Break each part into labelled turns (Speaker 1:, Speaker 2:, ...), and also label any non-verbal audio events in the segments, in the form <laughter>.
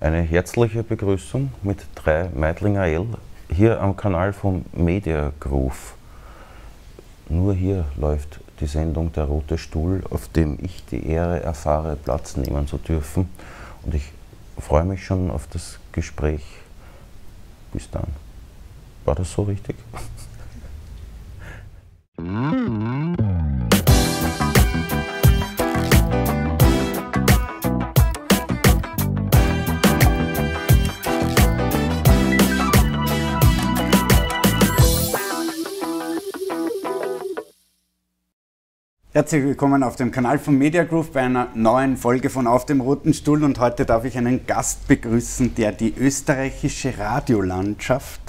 Speaker 1: Eine herzliche Begrüßung mit drei Meidlinger L hier am Kanal vom Media Groove. Nur hier läuft die Sendung Der Rote Stuhl, auf dem ich die Ehre erfahre, Platz nehmen zu dürfen. Und ich freue mich schon auf das Gespräch. Bis dann. War das so richtig?
Speaker 2: Herzlich willkommen auf dem Kanal von Media Group bei einer neuen Folge von Auf dem Roten Stuhl und heute darf ich einen Gast begrüßen, der die österreichische Radiolandschaft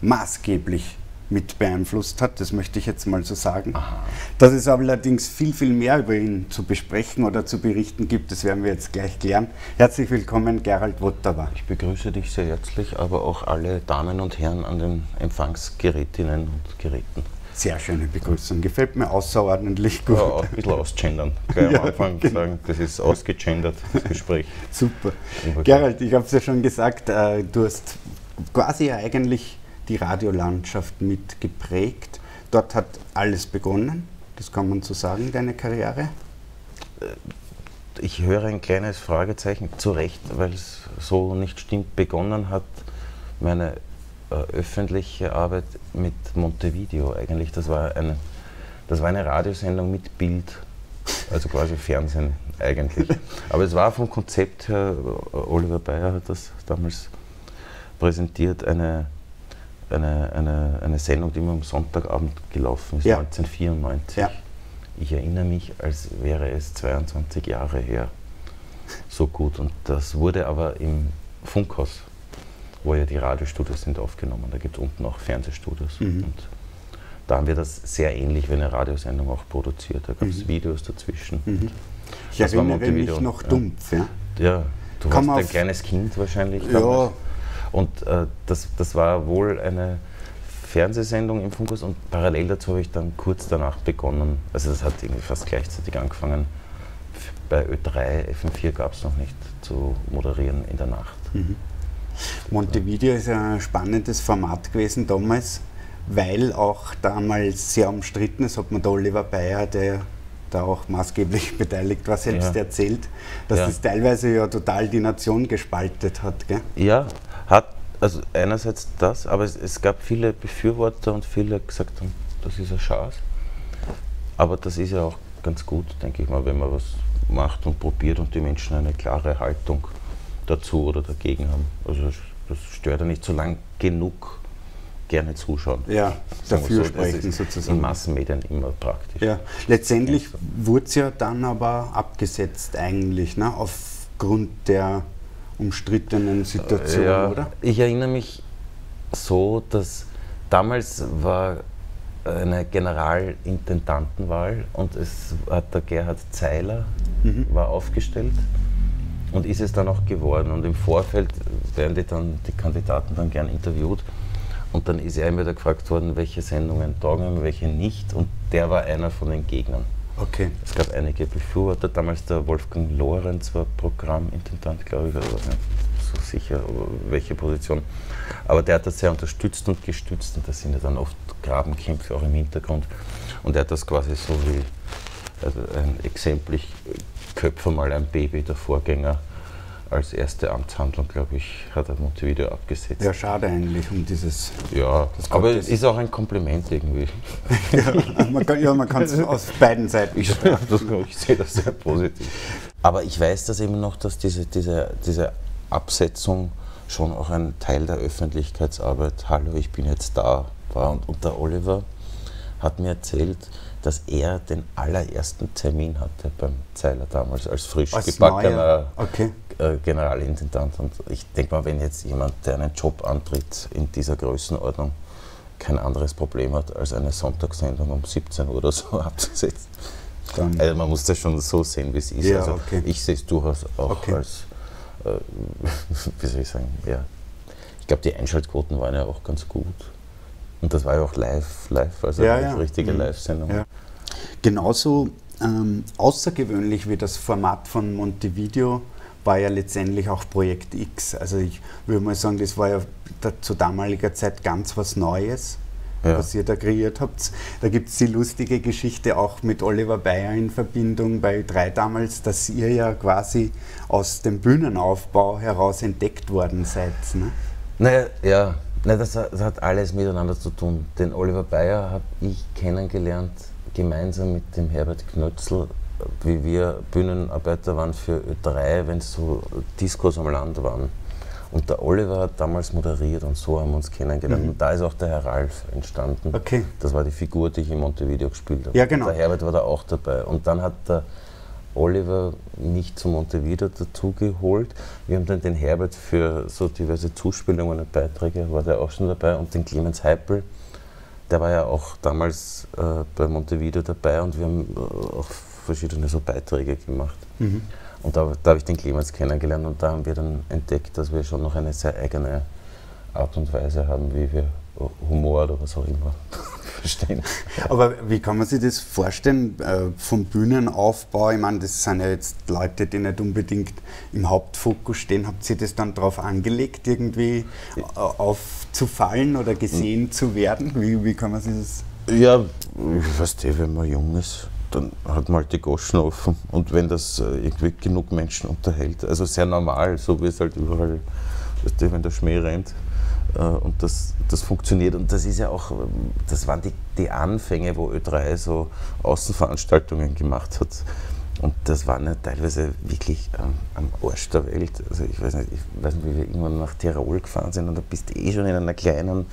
Speaker 2: maßgeblich mit beeinflusst hat. Das möchte ich jetzt mal so sagen. Aha. Dass es allerdings viel, viel mehr über ihn zu besprechen oder zu berichten gibt, das werden wir jetzt gleich klären. Herzlich willkommen, Gerald Wotterer.
Speaker 1: Ich begrüße dich sehr herzlich, aber auch alle Damen und Herren an den Empfangsgerätinnen und Geräten.
Speaker 2: Sehr schöne Begrüßung, gefällt mir außerordentlich gut.
Speaker 1: Ja, ein bisschen <laughs> ausgendern. Gleich am Anfang genau. sagen, das ist ausgegendert, das Gespräch. <laughs>
Speaker 2: Super. Gerald, ich habe es ja schon gesagt, äh, du hast quasi eigentlich die Radiolandschaft mitgeprägt. Dort hat alles begonnen, das kann man so sagen, deine Karriere?
Speaker 1: Äh, ich höre ein kleines Fragezeichen, zu Recht, weil es so nicht stimmt. Begonnen hat meine öffentliche Arbeit mit Montevideo eigentlich. Das war, eine, das war eine Radiosendung mit Bild, also quasi Fernsehen eigentlich. <laughs> Aber es war vom Konzept her, Oliver Bayer hat das damals präsentiert, eine, eine, eine, eine Sendung, die immer am Sonntagabend gelaufen ist, ja. 1994. Ja. Ich erinnere mich, als wäre es 22 Jahre her. So gut. Und das wurde aber im Funkhaus wo ja die Radiostudios sind aufgenommen. Da gibt es unten auch Fernsehstudios. Mhm. Und da haben wir das sehr ähnlich wie eine Radiosendung auch produziert. Da gab es mhm. Videos dazwischen.
Speaker 2: Mhm. Ich das erinnere mich noch ja. dumpf. Ja,
Speaker 1: ja du Kann warst ein kleines Kind wahrscheinlich damals. Ja. Und äh, das, das war wohl eine Fernsehsendung im Funkhaus und parallel dazu habe ich dann kurz danach begonnen, also das hat irgendwie fast gleichzeitig angefangen, bei Ö3, FM4 gab es noch nicht, zu moderieren in der Nacht. Mhm.
Speaker 2: Montevideo ist ein spannendes Format gewesen damals, weil auch damals sehr umstritten ist, hat man der Oliver Bayer, der da auch maßgeblich <laughs> beteiligt war, selbst ja. erzählt, dass ja. das teilweise ja total die Nation gespaltet hat. Gell?
Speaker 1: Ja, hat, also einerseits das, aber es, es gab viele Befürworter und viele gesagt haben, das ist eine Chance. Aber das ist ja auch ganz gut, denke ich mal, wenn man was macht und probiert und die Menschen eine klare Haltung dazu oder dagegen haben. Also das stört ja nicht, so lange genug gerne zuschauen.
Speaker 2: Ja, dafür so, sprechen sozusagen.
Speaker 1: In Massenmedien immer praktisch.
Speaker 2: Ja, letztendlich wurde es ja dann aber abgesetzt eigentlich, ne, aufgrund der umstrittenen Situation, ja, oder?
Speaker 1: Ich erinnere mich so, dass damals war eine Generalintendantenwahl und es hat der Gerhard Zeiler mhm. war aufgestellt und ist es dann auch geworden. Und im Vorfeld werden die, dann, die Kandidaten dann gern interviewt. Und dann ist er immer wieder gefragt worden, welche Sendungen taugen welche nicht. Und der war einer von den Gegnern.
Speaker 2: Okay.
Speaker 1: Es gab einige Befürworter. Damals der Wolfgang Lorenz war Programmintendant, glaube ich, oder nicht so sicher, welche Position. Aber der hat das sehr unterstützt und gestützt. Und das sind ja dann oft Grabenkämpfe auch im Hintergrund. Und er hat das quasi so wie also ein Exempel, ich köpfe mal ein Baby, der Vorgänger als erste Amtshandlung, glaube ich, hat er Montevideo abgesetzt.
Speaker 2: Ja, schade eigentlich um dieses.
Speaker 1: Ja, aber es ist auch ein Kompliment irgendwie. <laughs>
Speaker 2: ja, man kann, ja, man es aus beiden Seiten. <laughs>
Speaker 1: Ich, ich sehe das sehr positiv. Aber ich weiß das eben noch, dass diese, diese, diese Absetzung schon auch ein Teil der Öffentlichkeitsarbeit, hallo, ich bin jetzt da, war. Und, und der Oliver hat mir erzählt, dass er den allerersten Termin hatte beim Zeiler damals als frisch als gebackener okay. Äh, Generalintendant. Und ich denke mal, wenn jetzt jemand, der einen Job antritt in dieser Größenordnung, kein anderes Problem hat, als eine Sonntagssendung um 17 Uhr oder so <laughs> abzusetzen. Dann also man muss das schon so sehen, wie es ist. Ja, also okay. Ich sehe es durchaus auch okay. als, äh, <laughs> wie soll ich sagen, ja. Ich glaube, die Einschaltquoten waren ja auch ganz gut. Und das war ja auch live, live also ja, eine ja. richtige mhm. Live-Sendung. Ja.
Speaker 2: Genauso ähm, außergewöhnlich wie das Format von Montevideo war ja letztendlich auch Projekt X. Also ich würde mal sagen, das war ja zu damaliger Zeit ganz was Neues, ja. was ihr da kreiert habt. Da gibt es die lustige Geschichte auch mit Oliver Bayer in Verbindung bei Ö3 damals, dass ihr ja quasi aus dem Bühnenaufbau heraus entdeckt worden seid. Ne?
Speaker 1: Naja, ja, Nein, das, das, hat alles miteinander zu tun. Den Oliver Bayer habe ich kennengelernt, gemeinsam mit dem Herbert Knötzl, wie wir Bühnenarbeiter waren für Ö3, wenn es so Diskos am Land waren. Und der Oliver hat damals moderiert und so haben wir uns kennengelernt. Mhm. Und da ist auch der Herr Ralf entstanden.
Speaker 2: Okay.
Speaker 1: Das war die Figur, die ich in Montevideo gespielt habe.
Speaker 2: Ja, genau.
Speaker 1: Der Herbert war da auch dabei. Und dann hat der Oliver mich zu Montevideo dazugeholt. Wir haben dann den Herbert für so diverse Zuspielungen und Beiträge, war der auch schon dabei, und den Clemens Heipel, der war ja auch damals äh, bei Montevideo dabei und wir haben äh, auch verschiedene so Beiträge gemacht. Mhm. Und da, da habe ich den Clemens kennengelernt und da haben wir dann entdeckt, dass wir schon noch eine sehr eigene Art und Weise haben, wie wir Humor oder was auch immer <laughs> verstehen.
Speaker 2: Aber wie kann man sich das vorstellen äh, vom Bühnenaufbau? Ich meine, das sind ja jetzt Leute, die nicht unbedingt im Hauptfokus stehen. Habt ihr das dann darauf angelegt, irgendwie aufzufallen oder gesehen mhm. zu werden? Wie, wie kann man sich das...
Speaker 1: Ja, ich weiß nicht, wenn man jung ist, dann hat man halt die Goschen offen. Und wenn das äh, irgendwie genug Menschen unterhält, also sehr normal, so wie es halt überall, weißt du, wenn der Schmäh rennt, und das, das funktioniert. Und das ist ja auch, das waren die, die Anfänge, wo Ö3 so Außenveranstaltungen gemacht hat. Und das waren ja teilweise wirklich ähm, am Arsch der Welt. Also ich weiß, nicht, ich weiß nicht, wie wir irgendwann nach Tirol gefahren sind und da bist du eh schon in einer kleinen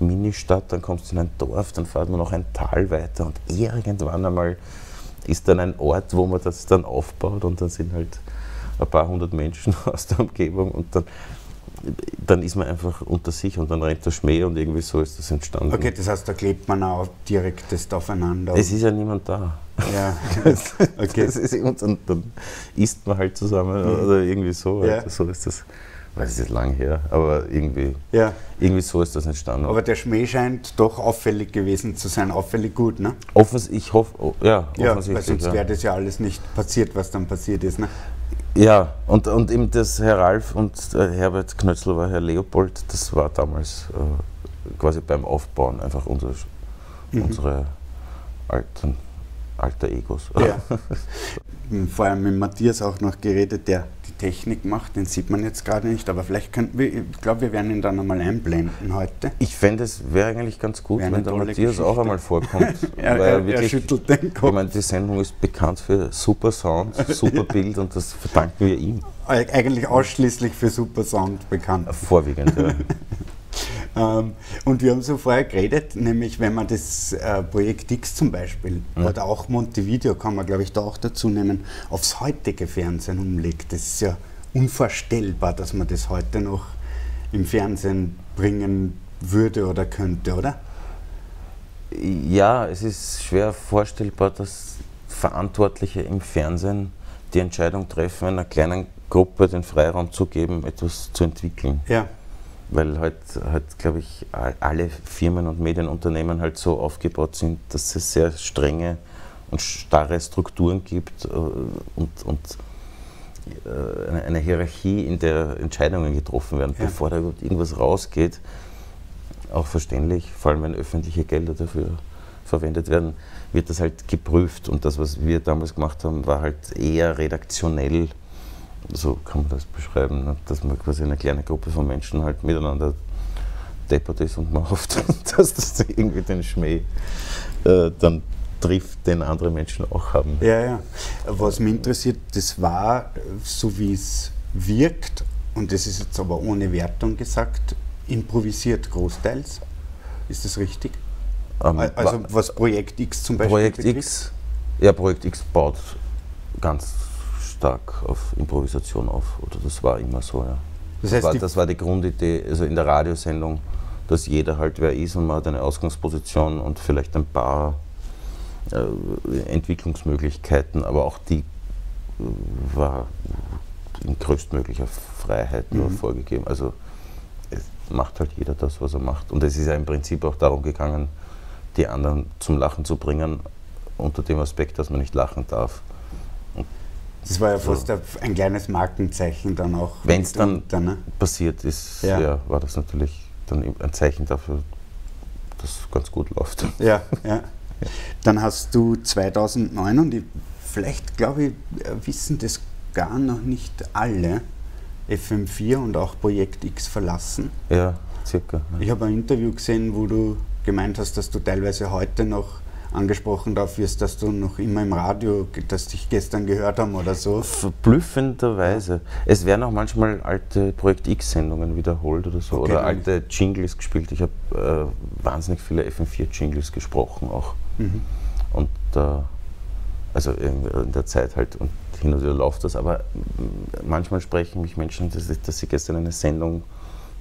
Speaker 1: Ministadt, dann kommst du in ein Dorf, dann fährt man noch ein Tal weiter und irgendwann einmal ist dann ein Ort, wo man das dann aufbaut und dann sind halt ein paar hundert Menschen <laughs> aus der Umgebung und dann dann ist man einfach unter sich und dann rennt der Schmäh und irgendwie so ist das entstanden.
Speaker 2: Okay, das heißt, da klebt man auch direkt das aufeinander.
Speaker 1: Es ist ja niemand da.
Speaker 2: Ja, <laughs>
Speaker 1: okay. Ist, und, und dann isst man halt zusammen mhm. oder irgendwie so. Ja. So ist das. Weil es ist lang her, aber irgendwie,
Speaker 2: ja.
Speaker 1: irgendwie so ist das entstanden.
Speaker 2: Aber der Schmäh scheint doch auffällig gewesen zu sein, auffällig gut, ne?
Speaker 1: Offens ich hoffe, oh, ja,
Speaker 2: ja, weil sonst wäre das ja alles nicht passiert, was dann passiert ist, ne?
Speaker 1: Ja, und, und eben das Herr Ralf und äh, Herbert Knötzl war Herr Leopold, das war damals äh, quasi beim Aufbauen einfach unser, mhm. unsere alten, alter Egos.
Speaker 2: Ja. <laughs> Vor allem mit Matthias auch noch geredet, der Technik macht, den sieht man jetzt gerade nicht, aber vielleicht könnten wir, ich glaube, wir werden ihn dann einmal einblenden heute.
Speaker 1: Ich fände, es wäre eigentlich ganz gut, wenn der Matthias Geschichte. auch einmal vorkommt. <laughs>
Speaker 2: er, er, wirklich, er, schüttelt den Kopf.
Speaker 1: Ich meine, die Sendung ist bekannt für super Sound, super Bild und das verdanken wir ihm.
Speaker 2: Eigentlich ausschließlich für super Sound bekannt.
Speaker 1: Vorwiegend, ja. <laughs>
Speaker 2: Ähm, und wir haben so vorher geredet, nämlich wenn man das äh, Projekt X zum Beispiel mhm. oder auch Montevideo kann man glaube ich da auch dazu nehmen, aufs heutige Fernsehen umlegt. Das ist ja unvorstellbar, dass man das heute noch im Fernsehen bringen würde oder könnte, oder?
Speaker 1: Ja, es ist schwer vorstellbar, dass Verantwortliche im Fernsehen die Entscheidung treffen, einer kleinen Gruppe den Freiraum zu geben, etwas zu entwickeln.
Speaker 2: Ja
Speaker 1: weil halt, halt glaube ich, alle Firmen und Medienunternehmen halt so aufgebaut sind, dass es sehr strenge und starre Strukturen gibt äh, und, und äh, eine Hierarchie, in der Entscheidungen getroffen werden, ja. bevor da überhaupt irgendwas rausgeht. Auch verständlich, vor allem wenn öffentliche Gelder dafür verwendet werden, wird das halt geprüft. Und das, was wir damals gemacht haben, war halt eher redaktionell so kann man das beschreiben, ne? dass man quasi eine kleine Gruppe von Menschen halt miteinander deppert ist und man hofft, <laughs> dass das irgendwie den Schmäh äh, dann trifft, den andere Menschen auch haben.
Speaker 2: Ja, ja. Was mich interessiert, das war, so wie es wirkt, und das ist jetzt aber ohne Wertung gesagt, improvisiert großteils. Ist das richtig? Ähm, also was Projekt X zum Beispiel
Speaker 1: Projekt betrifft? X, ja, Projekt X baut ganz stark auf Improvisation auf. Oder das war immer so, ja. Das, heißt, das, war, das war die Grundidee, also in der Radiosendung, dass jeder halt wer ist und man hat eine Ausgangsposition und vielleicht ein paar äh, Entwicklungsmöglichkeiten, aber auch die äh, war in größtmöglicher Freiheit nur mhm. vorgegeben. Also es macht halt jeder das, was er macht. Und es ist ja im Prinzip auch darum gegangen, die anderen zum Lachen zu bringen, unter dem Aspekt, dass man nicht lachen darf.
Speaker 2: Das war ja fast so. ein kleines Markenzeichen dann auch.
Speaker 1: Wenn es dann ne? passiert ist, ja. ja. war das natürlich dann ein Zeichen dafür, dass es ganz gut läuft.
Speaker 2: Ja, <laughs> ja. Dann hast du 2009, und ich, vielleicht glaube ich, wissen das gar noch nicht alle, FM4 und auch Projekt X verlassen.
Speaker 1: Ja, circa. Ja.
Speaker 2: Ich habe ein Interview gesehen, wo du gemeint hast, dass du teilweise heute noch angesprochen darauf wirst, dass du noch immer im Radio, dass dich gestern gehört haben oder so.
Speaker 1: Verblüffenderweise. Es werden auch manchmal alte Projekt X-Sendungen wiederholt oder so okay, oder alte Jingles gespielt. Ich habe äh, wahnsinnig viele FM4-Jingles gesprochen auch. Mhm. Und äh, also in, in, der Zeit halt und hin und wieder läuft das, aber manchmal sprechen mich Menschen, dass, dass sie gestern eine Sendung,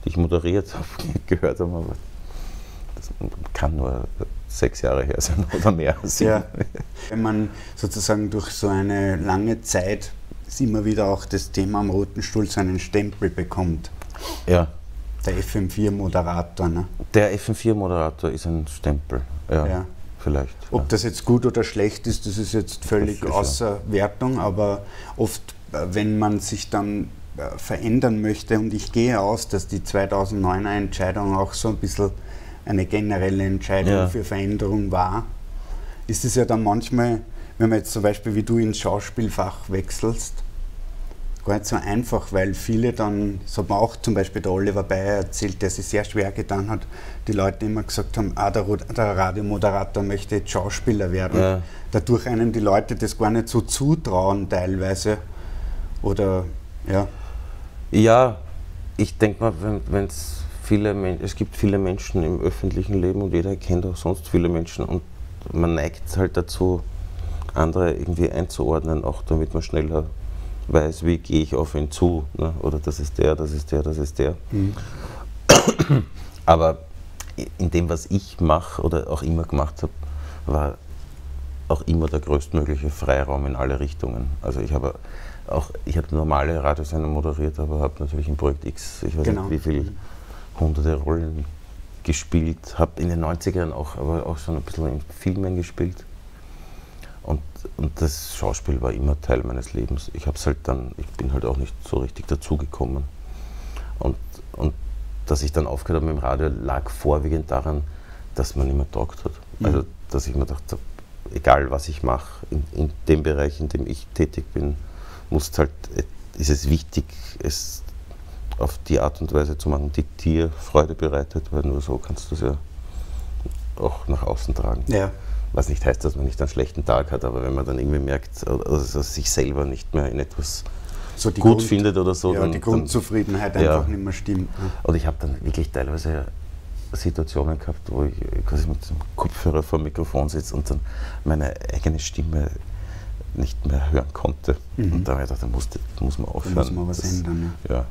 Speaker 1: die ich moderiert <laughs> habe, gehört haben, aber das kann nur sechs Jahre her sein oder mehr.
Speaker 2: Ja. Wenn man sozusagen durch so eine lange Zeit immer wieder auch das Thema am roten Stuhl so einen Stempel bekommt.
Speaker 1: Ja.
Speaker 2: Der FM4-Moderator, ne?
Speaker 1: Der FM4-Moderator ist ein Stempel, ja. ja. Vielleicht.
Speaker 2: Ob
Speaker 1: ja.
Speaker 2: das jetzt gut oder schlecht ist, das ist jetzt völlig ist außer ja. Wertung, aber oft, äh, wenn man sich dann äh, verändern möchte, und ich gehe aus, dass die 2009er Entscheidung auch so ein bisschen eine generelle Entscheidung ja. für Veränderung war, ist es ja dann manchmal, wenn man jetzt zum Beispiel wie du ins Schauspielfach wechselst, gar nicht so einfach, weil viele dann, so hat man auch zum Beispiel der Oliver Bayer erzählt, der sich sehr schwer getan hat, die Leute immer gesagt haben, ah, der, der Radiomoderator möchte jetzt Schauspieler werden. Ja. Dadurch einem die Leute das gar nicht so zutrauen teilweise. Oder ja.
Speaker 1: Ja, ich denke mal, wenn es viele, es gibt viele Menschen im öffentlichen Leben und jeder kennt auch sonst viele Menschen und man neigt halt dazu, andere irgendwie einzuordnen, auch damit man schneller weiß, wie gehe ich auf ihn zu. Ne? Oder das ist der, das ist der, das ist der. Mhm. Aber in dem, was ich mache oder auch immer gemacht habe, war auch immer der größtmögliche Freiraum in alle Richtungen. Also ich habe auch, ich habe normale Radiosendungen moderiert, aber habe natürlich im Projekt X, ich weiß genau. nicht wie viel mhm hunderte Rollen gespielt, habe in den 90ern auch, aber auch schon ein bisschen in Filmen gespielt. Und, und das Schauspiel war immer Teil meines Lebens. Ich habe halt dann, ich bin halt auch nicht so richtig dazugekommen. Und, und dass ich dann aufgehört habe mit dem Radio, lag vorwiegend daran, dass man immer taugt hat. Mhm. Also, dass ich mir dachte, egal was ich mache, in, in dem Bereich, in dem ich tätig bin, muss halt, ist es wichtig, es auf die Art und Weise zu machen, die dir Freude bereitet, weil nur so kannst du es ja auch nach außen tragen.
Speaker 2: Ja.
Speaker 1: Was nicht heißt, dass man nicht einen schlechten Tag hat, aber wenn man dann irgendwie merkt, also sich selber nicht mehr in etwas so gut Grund, findet oder so.
Speaker 2: Ja, dann, die Grundzufriedenheit dann, einfach ja. nicht mehr stimmt. Ne?
Speaker 1: Und ich habe dann wirklich teilweise Situationen gehabt, wo ich quasi mit dem Kopfhörer vor dem Mikrofon sitze und dann meine eigene Stimme nicht mehr hören konnte. Mhm. Und da habe ich gedacht, da muss, muss man aufhören. Da muss
Speaker 2: man was das, ändern. Ja. ja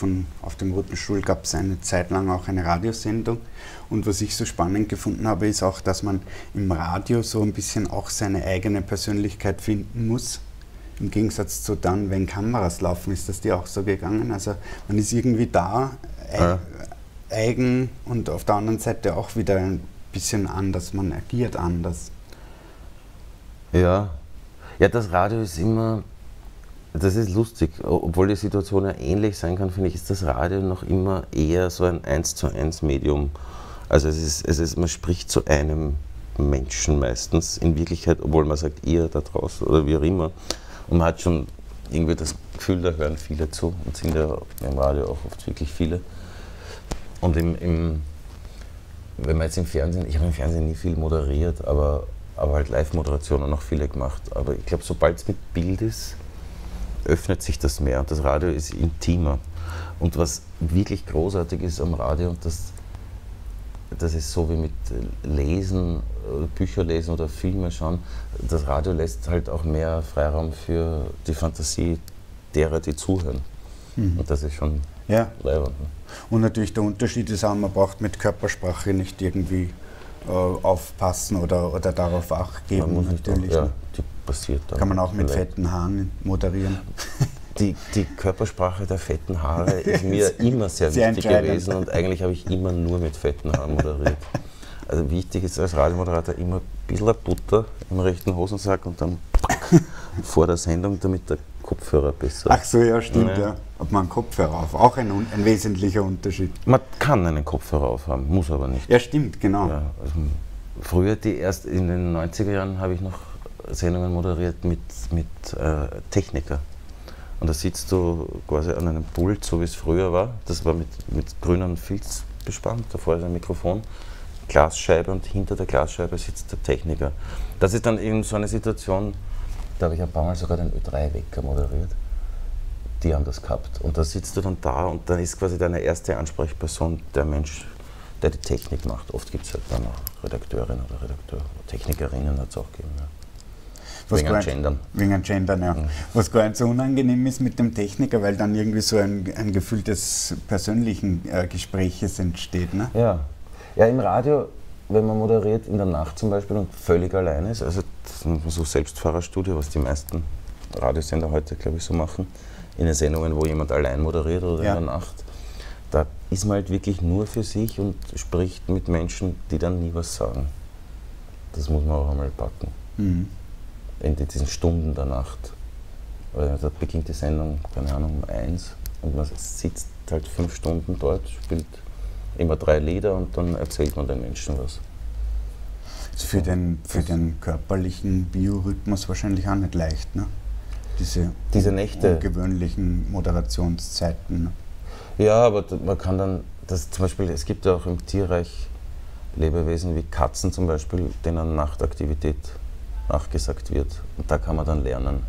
Speaker 2: von Auf dem Roten Stuhl gab es eine Zeit lang auch eine Radiosendung. Und was ich so spannend gefunden habe, ist auch, dass man im Radio so ein bisschen auch seine eigene Persönlichkeit finden muss. Im Gegensatz zu dann, wenn Kameras laufen, ist das dir auch so gegangen. Also man ist irgendwie da, ja. eigen und auf der anderen Seite auch wieder ein bisschen anders. Man agiert anders.
Speaker 1: Ja, ja, das Radio ist immer das ist lustig. Obwohl die Situation ja ähnlich sein kann, finde ich, ist das Radio noch immer eher so ein 1 zu 1 Medium. Also es ist, es ist, man spricht zu einem Menschen meistens in Wirklichkeit, obwohl man sagt, ihr da draußen oder wie auch immer. Und man hat schon irgendwie das Gefühl, da hören viele zu und sind ja im Radio auch oft wirklich viele. Und im, im wenn man jetzt im Fernsehen, ich habe im Fernsehen nie viel moderiert, aber, aber halt Live-Moderationen noch viele gemacht. Aber ich glaube, sobald es mit Bild ist, öffnet sich das mehr und das Radio ist intimer. Und was wirklich großartig ist am Radio, und das, das ist so wie mit Lesen, Bücher lesen oder Filme schauen, das Radio lässt halt auch mehr Freiraum für die Fantasie derer, die zuhören. Mhm. Und das ist schon
Speaker 2: ja. leibend. Ne? Und natürlich der Unterschied ist auch, man braucht mit Körpersprache nicht irgendwie äh, aufpassen oder, oder darauf Acht geben. Man muss natürlich. Auch, ja,
Speaker 1: die passiert
Speaker 2: dann. Kann man auch mit vielleicht. fetten Haaren moderieren. <laughs>
Speaker 1: Die, die, Körpersprache der fetten Haare <laughs> ist mir immer sehr, sehr wichtig gewesen und eigentlich habe ich immer nur mit fetten Haaren moderiert. Also wichtig ist als Radiomoderator immer ein bisschen Butter im rechten Hosensack und dann <laughs> vor der Sendung, damit der Kopfhörer besser.
Speaker 2: Ach so, ja, stimmt,
Speaker 1: Ja.
Speaker 2: ja. Hat man einen Kopfhörer auf. Auch ein, ein wesentlicher Unterschied.
Speaker 1: Man kann einen Kopfhörer aufhaben, muss aber nicht.
Speaker 2: Ja, stimmt, genau.
Speaker 1: Ja, also früher, die erst in den 90er Jahren, habe ich noch Sendungen moderiert mit, mit äh, Techniker. Und da sitzt du quasi an einem Pult, so wie es früher war. Das war mit, mit grünem Filz bespannt. Davor ist ein Mikrofon, Glasscheibe und hinter der Glasscheibe sitzt der Techniker. Das ist dann eben so eine Situation, da habe ich ein paar Mal sogar den Ö3-Wecker moderiert. Die haben das gehabt. Und da sitzt du dann da und dann ist quasi deine erste Ansprechperson der Mensch, der die Technik macht. Oft gibt es halt dann auch Redakteurin oder Redakteur. Technikerinnen hat es auch gegeben. Ja.
Speaker 2: Was
Speaker 1: Wegen Gendern.
Speaker 2: Wegen Gendern, ja. Was gar nicht so unangenehm ist mit dem Techniker, weil dann irgendwie so ein, ein Gefühl des persönlichen äh, Gespräches entsteht. Ne?
Speaker 1: Ja. ja, im Radio, wenn man moderiert in der Nacht zum Beispiel und völlig allein ist, also so Selbstfahrerstudio, was die meisten Radiosender heute, glaube ich, so machen, in den Sendungen, wo jemand allein moderiert oder
Speaker 2: Ja.
Speaker 1: in der Nacht, da ist man halt wirklich nur für sich und spricht mit Menschen, die dann nie was sagen. Das muss man auch einmal packen.
Speaker 2: Mhm.
Speaker 1: In diesen Stunden der Nacht. Da beginnt die Sendung, keine Ahnung, um eins und man sitzt halt fünf Stunden dort, spielt immer drei Lieder und dann erzählt man den Menschen was.
Speaker 2: Ist für den, für den körperlichen Biorhythmus wahrscheinlich auch nicht leicht, ne? Diese,
Speaker 1: Diese Nächte.
Speaker 2: ungewöhnlichen Moderationszeiten.
Speaker 1: Ja, aber man kann dann, das zum Beispiel, es gibt ja auch im Tierreich Lebewesen wie Katzen zum Beispiel, denen Nachtaktivität nachgesagt wird. Und da kann man dann lernen.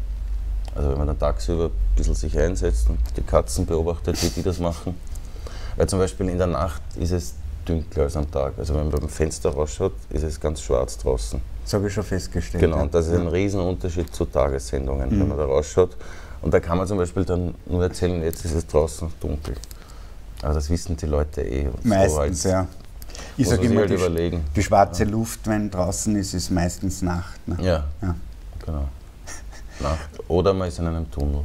Speaker 1: Also wenn man dann tagsüber ein bisschen sich einsetzt und die Katzen beobachtet, wie die das machen. Weil zum Beispiel in der Nacht ist es dunkler als am Tag. Also wenn man beim Fenster rausschaut, ist es ganz schwarz draußen.
Speaker 2: Das habe ich schon festgestellt.
Speaker 1: Genau, und das ist ein Riesenunterschied zu Tagessendungen,
Speaker 2: Mhm.
Speaker 1: wenn man da rausschaut. Und da kann man zum Beispiel dann nur erzählen, jetzt ist es draußen dunkel. Aber das wissen die Leute eh. So
Speaker 2: Meistens,
Speaker 1: als-
Speaker 2: ja. Ich sage immer,
Speaker 1: halt
Speaker 2: die,
Speaker 1: überlegen.
Speaker 2: die schwarze Luft, wenn draußen ist, ist meistens Nacht. Ne?
Speaker 1: Ja,
Speaker 2: Ja.
Speaker 1: genau. Nacht. Oder man ist in einem Tunnel,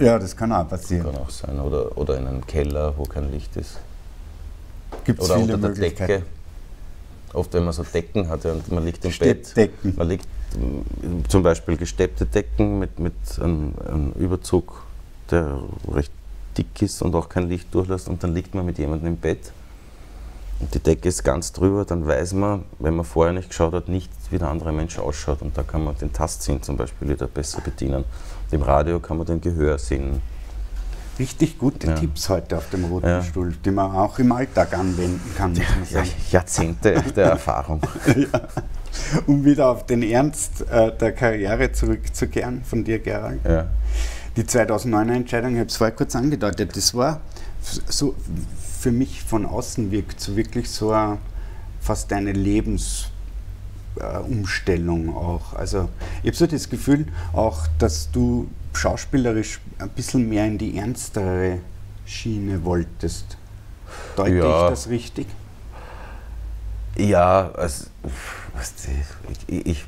Speaker 2: ja, das kann auch passieren.
Speaker 1: kann auch sein. Oder, oder in einem Keller, wo kein Licht ist.
Speaker 2: Gibt es
Speaker 1: Oder
Speaker 2: viele
Speaker 1: unter der. Decke. Oft, wenn man so Decken hat und man liegt im Bett. Man liegt mm, zum Beispiel gesteppte Decken mit, mit einem, einem Überzug, der recht dick ist und auch kein Licht durchlässt und dann liegt man mit jemandem im Bett und die Decke ist ganz drüber, dann weiß man, wenn man vorher nicht geschaut hat, nicht, wie der andere Mensch ausschaut und da kann man den Tastsinn zum Beispiel wieder besser bedienen. Und Im Radio kann man den Gehörsinn.
Speaker 2: Richtig gute
Speaker 1: Ja.
Speaker 2: Tipps heute auf dem roten
Speaker 1: Ja.
Speaker 2: Stuhl, die man auch im Alltag anwenden kann.
Speaker 1: Ja. Jahrzehnte <laughs> der Erfahrung.
Speaker 2: Um wieder auf den Ernst äh, der Karriere zurückzukehren von dir, Gerald.
Speaker 1: Ja.
Speaker 2: Die 2009er Entscheidung, ich habe es vorher kurz angedeutet, das war so für mich von außen wirkt so wirklich so eine, fast eine Lebensumstellung äh, auch. Also ich habe so das Gefühl auch, dass du schauspielerisch ein bisschen mehr in die ernstere Schiene wolltest. Deute
Speaker 1: Ja.
Speaker 2: ich das richtig?
Speaker 1: Ja, also, ich, ich,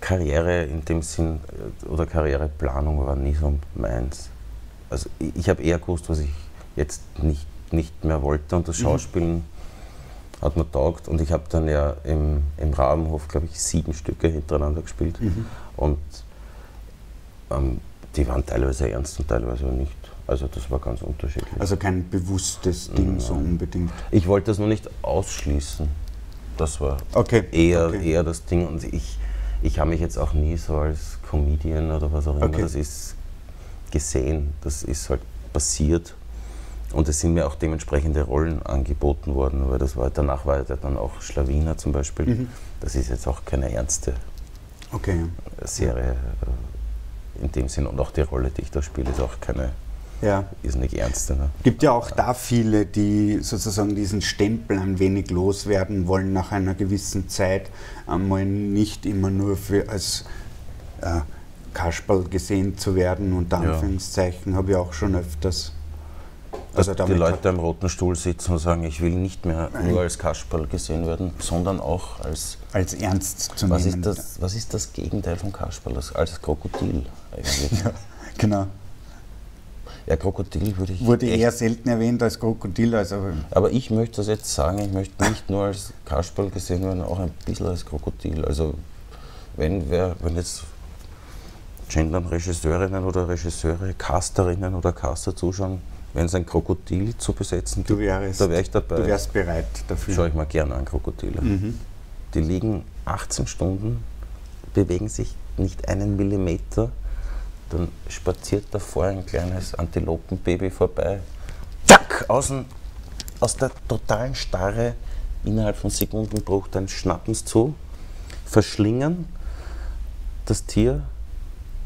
Speaker 1: Karriere in dem Sinn äh, oder Karriereplanung war nie so meins. Also ich, ich habe eher gewusst, was ich jetzt nicht, nicht mehr wollte und das Schauspielen hat mir taugt und ich habe dann ja im, im Rabenhof, glaube ich, sieben Stücke hintereinander gespielt und ähm, die waren teilweise ernst und teilweise nicht. Also das war ganz unterschiedlich.
Speaker 2: Also kein bewusstes Ding so unbedingt.
Speaker 1: Ich wollte das nur nicht ausschließen. Das war
Speaker 2: Okay.
Speaker 1: eher,
Speaker 2: okay.
Speaker 1: eher das Ding. Und ich, ich habe mich jetzt auch nie so als Comedian oder was auch immer,
Speaker 2: Okay.
Speaker 1: das ist gesehen, das ist halt passiert. Und es sind mir auch dementsprechende Rollen angeboten worden, weil das war, danach war ja dann auch Schlawiner zum Beispiel.
Speaker 2: Mhm.
Speaker 1: Das ist jetzt auch keine ernste
Speaker 2: Okay.
Speaker 1: Serie äh, in dem Sinn. Und auch die Rolle, die ich da spiele, ist auch keine
Speaker 2: Ja.
Speaker 1: irrsinnig ernste. Ne?
Speaker 2: Gibt ja auch da viele, die sozusagen diesen Stempel ein wenig loswerden wollen nach einer gewissen Zeit, einmal nicht immer nur für als äh, Kasperl gesehen zu werden, unter
Speaker 1: Ja.
Speaker 2: Anführungszeichen, habe ich auch schon öfters.
Speaker 1: Dass
Speaker 2: Also
Speaker 1: die Leute am roten Stuhl sitzen und sagen, ich will nicht mehr nur als Kasperl gesehen werden, sondern auch als,
Speaker 2: als ernst zu
Speaker 1: was
Speaker 2: nehmen.
Speaker 1: ist das, was ist das Gegenteil von Kasperl? Als, Krokodil eigentlich. <laughs>
Speaker 2: Ja, genau.
Speaker 1: Ja, Krokodil würde ich
Speaker 2: Wurde eher selten erwähnt als Krokodil, also
Speaker 1: Aber ich möchte das jetzt sagen, ich möchte nicht nur als Kasperl gesehen werden, auch ein bisschen als Krokodil. Also wenn, wer, wenn jetzt gendern Regisseurinnen oder Regisseure, Casterinnen oder Caster zuschauen, wenn es ein Krokodil zu besetzen
Speaker 2: du wärst,
Speaker 1: da wäre ich dabei.
Speaker 2: Du wärst bereit dafür.
Speaker 1: Schaue ich mal gerne an Krokodile.
Speaker 2: Mhm.
Speaker 1: Die liegen 18 Stunden, bewegen sich nicht einen Millimeter, dann spaziert davor ein kleines Antilopenbaby vorbei. Zack! Außen, aus der totalen Starre, innerhalb von Sekundenbruch, dann schnappen sie zu, verschlingen das Tier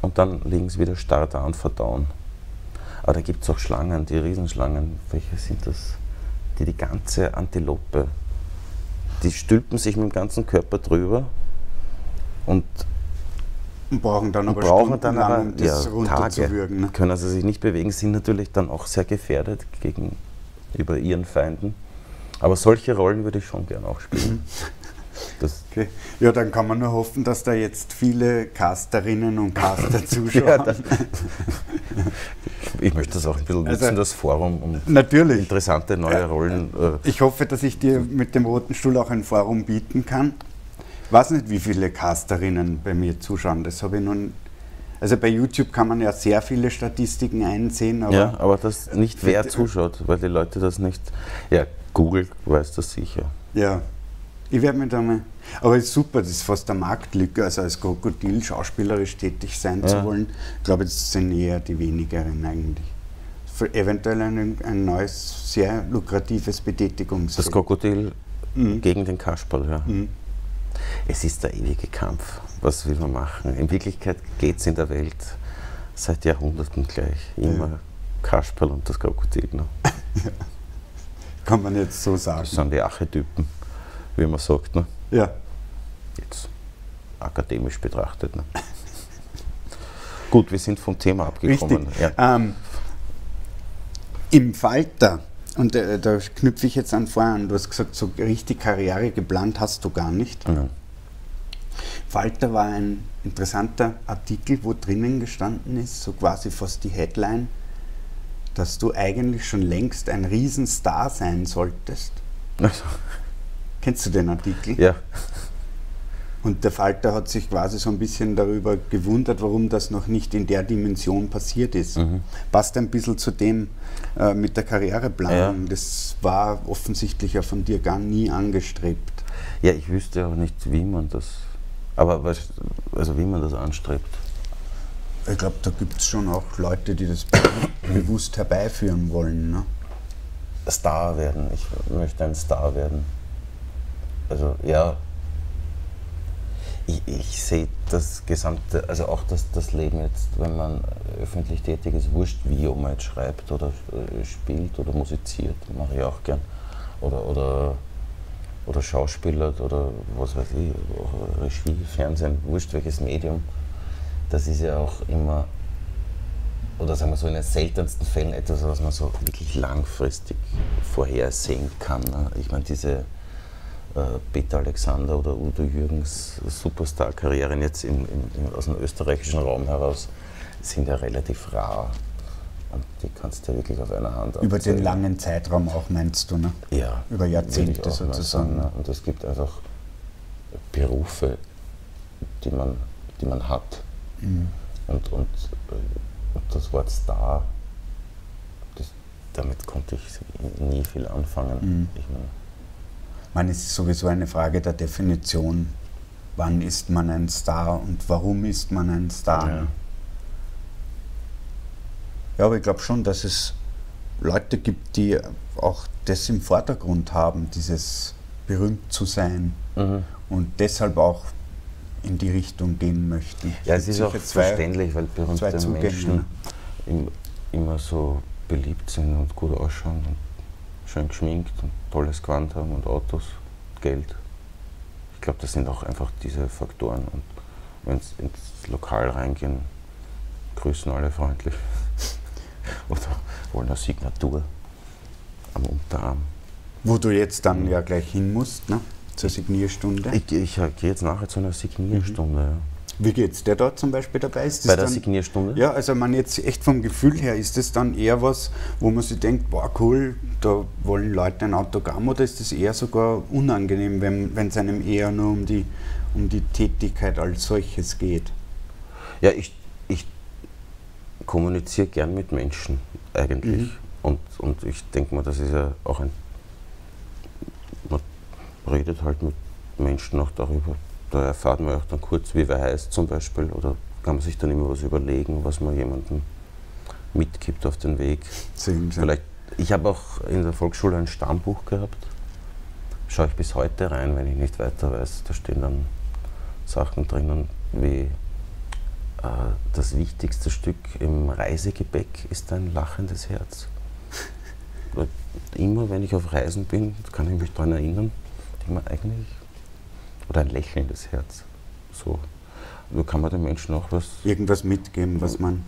Speaker 1: und dann liegen sie wieder starr da und verdauen. Aber da gibt es auch Schlangen, die Riesenschlangen. Welche sind das? Die die ganze Antilope, die stülpen sich mit dem ganzen Körper drüber und
Speaker 2: und brauchen dann aber
Speaker 1: brauchen dann aber,
Speaker 2: das
Speaker 1: ja,
Speaker 2: runterzuwürgen.
Speaker 1: Tage.
Speaker 2: Ne?
Speaker 1: Können sie sich nicht bewegen, sind natürlich dann auch sehr gefährdet gegenüber ihren Feinden. Aber solche Rollen würde ich schon gerne auch spielen. <laughs>
Speaker 2: Okay. Ja, dann kann man nur hoffen, dass da jetzt viele Casterinnen und Caster <laughs> zuschauen. ja,
Speaker 1: ich möchte das auch ein bisschen nutzen, also, das Forum, um
Speaker 2: natürlich.
Speaker 1: interessante neue Rollen.
Speaker 2: Äh, ich hoffe, dass ich dir mit dem Roten Stuhl auch ein Forum bieten kann. Ich weiß nicht, wie viele Casterinnen bei mir zuschauen. Das habe ich nun. Also bei YouTube kann man ja sehr viele Statistiken einsehen.
Speaker 1: Aber ja, aber das nicht wer zuschaut, weil die Leute das nicht. Ja, Google weiß das sicher.
Speaker 2: Ja, ich werde mir da mal. Aber es ist super, das ist fast eine Marktlücke, also als Krokodil schauspielerisch tätig sein ja. zu wollen. Ich glaube, das sind eher die wenigeren eigentlich. Für eventuell ein, ein neues, sehr lukratives Betätigungsfeld.
Speaker 1: Das Krokodil mhm. gegen den Kasperl, ja. Mhm. Es ist der ewige Kampf. Was will man machen? In Wirklichkeit geht es in der Welt seit Jahrhunderten gleich. Immer ja. Kasperl und das Krokodil. Ne? <laughs>
Speaker 2: Kann man jetzt so sagen. Das
Speaker 1: sind die Archetypen wie man sagt. Ne?
Speaker 2: Ja.
Speaker 1: Jetzt akademisch betrachtet. Ne? <laughs> Gut, wir sind vom Thema abgekommen.
Speaker 2: Ja. Ähm, Im Falter, und äh, da knüpfe ich jetzt an vorher an, du hast gesagt, so richtig Karriere geplant hast du gar nicht. Mhm. Falter war ein interessanter Artikel, wo drinnen gestanden ist, so quasi fast die Headline, dass du eigentlich schon längst ein Riesenstar sein solltest. Also. <laughs> Kennst du den Artikel?
Speaker 1: Ja.
Speaker 2: Und der Falter hat sich quasi so ein bisschen darüber gewundert, warum das noch nicht in der Dimension passiert ist. Mhm. Passt ein bisschen zu dem äh, mit der Karriereplanung. Ja. Das war offensichtlich ja von dir gar nie angestrebt.
Speaker 1: Ja, ich wüsste auch nicht, wie man das, aber was, also wie man das anstrebt.
Speaker 2: Ich glaube, da gibt es schon auch Leute, die das <coughs> bewusst herbeiführen wollen. Ne?
Speaker 1: Star werden. Ich möchte ein Star werden. Also ja, ich, ich sehe das gesamte, also auch das, das Leben jetzt, wenn man öffentlich tätig ist, wurscht, wie man jetzt schreibt oder äh, spielt oder musiziert, mache ich auch gern. Oder, oder, oder schauspielert oder was weiß ich, Regie, Fernsehen, wurscht welches Medium. Das ist ja auch immer, oder sagen wir so in den seltensten Fällen etwas, was man so wirklich langfristig vorhersehen kann. Ne? Ich meine, diese Peter Alexander oder Udo Jürgens Superstar-Karrieren jetzt in, in, aus dem österreichischen Raum heraus sind ja relativ rar. Und die kannst du ja wirklich auf einer Hand
Speaker 2: Über abzählen. den langen Zeitraum auch meinst du, ne?
Speaker 1: Ja.
Speaker 2: Über Jahrzehnte sozusagen. Sagen,
Speaker 1: ne? Und es gibt einfach Berufe, die man, die man hat. Mhm. Und, und, äh, und das Wort Star, das, damit konnte ich nie viel anfangen. Mhm. Ich mein,
Speaker 2: meine, es ist sowieso eine Frage der Definition. Wann ist man ein Star und warum ist man ein Star? Ja, ja aber ich glaube schon, dass es Leute gibt, die auch das im Vordergrund haben, dieses berühmt zu sein mhm. und deshalb auch in die Richtung gehen möchten.
Speaker 1: Ja, es ist auch zwei, verständlich, weil berühmte Menschen immer so beliebt sind und gut ausschauen schön geschminkt und tolles Gewand haben und Autos, Geld. Ich glaube, das sind auch einfach diese Faktoren. Und wenn sie ins Lokal reingehen, grüßen alle freundlich. <laughs> Oder wollen eine Signatur am Unterarm.
Speaker 2: Wo du jetzt dann ja gleich hin musst, ne? zur Signierstunde.
Speaker 1: Ich, ich, ich gehe jetzt nachher zu einer Signierstunde. Mhm.
Speaker 2: Wie geht's der dort zum Beispiel dabei?
Speaker 1: Ist Bei der dann, Signierstunde?
Speaker 2: Ja, also man jetzt echt vom Gefühl her, ist das dann eher was, wo man sich denkt, boah cool, da wollen Leute ein Autogramm oder ist das eher sogar unangenehm, wenn es einem eher nur um die, um die Tätigkeit als solches geht?
Speaker 1: Ja, ich, ich kommuniziere gern mit Menschen eigentlich. Mhm. Und, und ich denke mal, das ist ja auch ein. Man redet halt mit Menschen auch darüber. Da erfahrt man auch dann kurz, wie wer heißt zum Beispiel. Oder kann man sich dann immer was überlegen, was man jemandem mitgibt auf den Weg. Vielleicht, ich habe auch in der Volksschule ein Stammbuch gehabt. Schaue ich bis heute rein, wenn ich nicht weiter weiß. Da stehen dann Sachen drinnen wie äh, das wichtigste Stück im Reisegepäck ist ein lachendes Herz. <laughs> Immer wenn ich auf Reisen bin, kann ich mich daran erinnern, die man eigentlich, oder ein lächelndes Herz. So, so kann man den Menschen auch was.
Speaker 2: Irgendwas mitgeben, was man.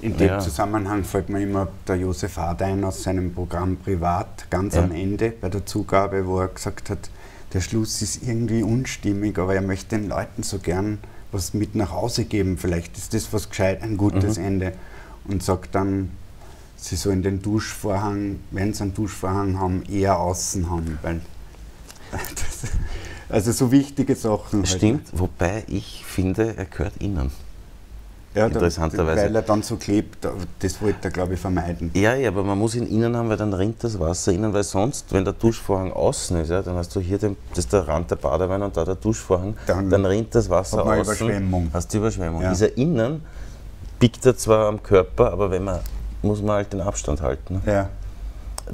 Speaker 2: In dem ja. Zusammenhang fällt mir immer der Josef Hard ein aus seinem Programm Privat, ganz ja. am Ende bei der Zugabe, wo er gesagt hat, der Schluss ist irgendwie unstimmig, aber er möchte den Leuten so gern was mit nach Hause geben. Vielleicht ist das was gescheit, ein gutes mhm. Ende. Und sagt dann, sie sollen den Duschvorhang, wenn sie einen Duschvorhang haben, eher außen haben. Weil <laughs> das, also so wichtige Sachen.
Speaker 1: Halt. Stimmt, halt. wobei ich finde, er gehört innen.
Speaker 2: Ja, Interessanterweise. Weil er dann so klebt, das wollte er, glaube ich, vermeiden.
Speaker 1: Ja, ja, aber man muss ihn innen haben, weil dann rinnt das Wasser innen, weil sonst, wenn der Duschvorhang außen ist, ja, dann hast du hier den, das ist der Rand der Badewanne und da der Duschvorhang, dann, dann rinnt das Wasser außen.
Speaker 2: Überschwemmung.
Speaker 1: Hast du Überschwemmung. Ja. Ist er innen, biegt er zwar am Körper, aber wenn man, muss man halt den Abstand halten.
Speaker 2: Ja.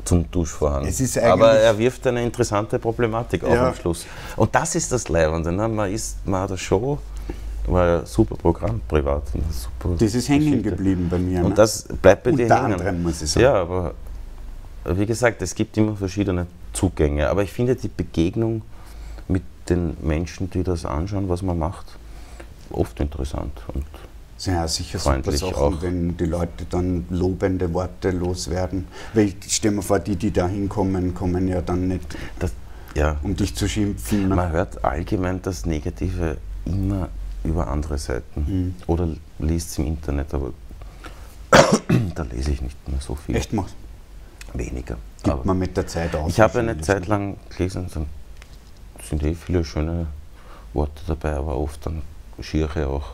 Speaker 1: Zum Duschvorhang. aber er wirft eine interessante Problematik auf ja. am Schluss. Und das ist das Leibende. Ne? Man, ist, man hat eine Show war ein super Programm privat.
Speaker 2: Super das ist hängen geblieben bei mir.
Speaker 1: Und ne? das bleibt bei
Speaker 2: dir
Speaker 1: hängen.
Speaker 2: Anderem, muss ich sagen.
Speaker 1: Ja, aber wie gesagt, es gibt immer verschiedene Zugänge. Aber ich finde die Begegnung mit den Menschen, die das anschauen, was man macht, oft interessant. Und
Speaker 2: ja, sicher super Sachen, auch. wenn die Leute dann lobende Worte loswerden. Weil ich stelle mir vor, die, die da hinkommen, kommen ja dann nicht, das, ja, um dich zu schimpfen.
Speaker 1: Ne? Man hört allgemein das Negative immer über andere Seiten mhm. oder liest es im Internet, aber da lese ich nicht mehr so viel.
Speaker 2: Echt mal?
Speaker 1: Weniger.
Speaker 2: Gibt aber man mit der Zeit
Speaker 1: aus? Ich habe eine Zeit lang gelesen, so sind eh viele schöne Worte dabei, aber oft dann schiere auch.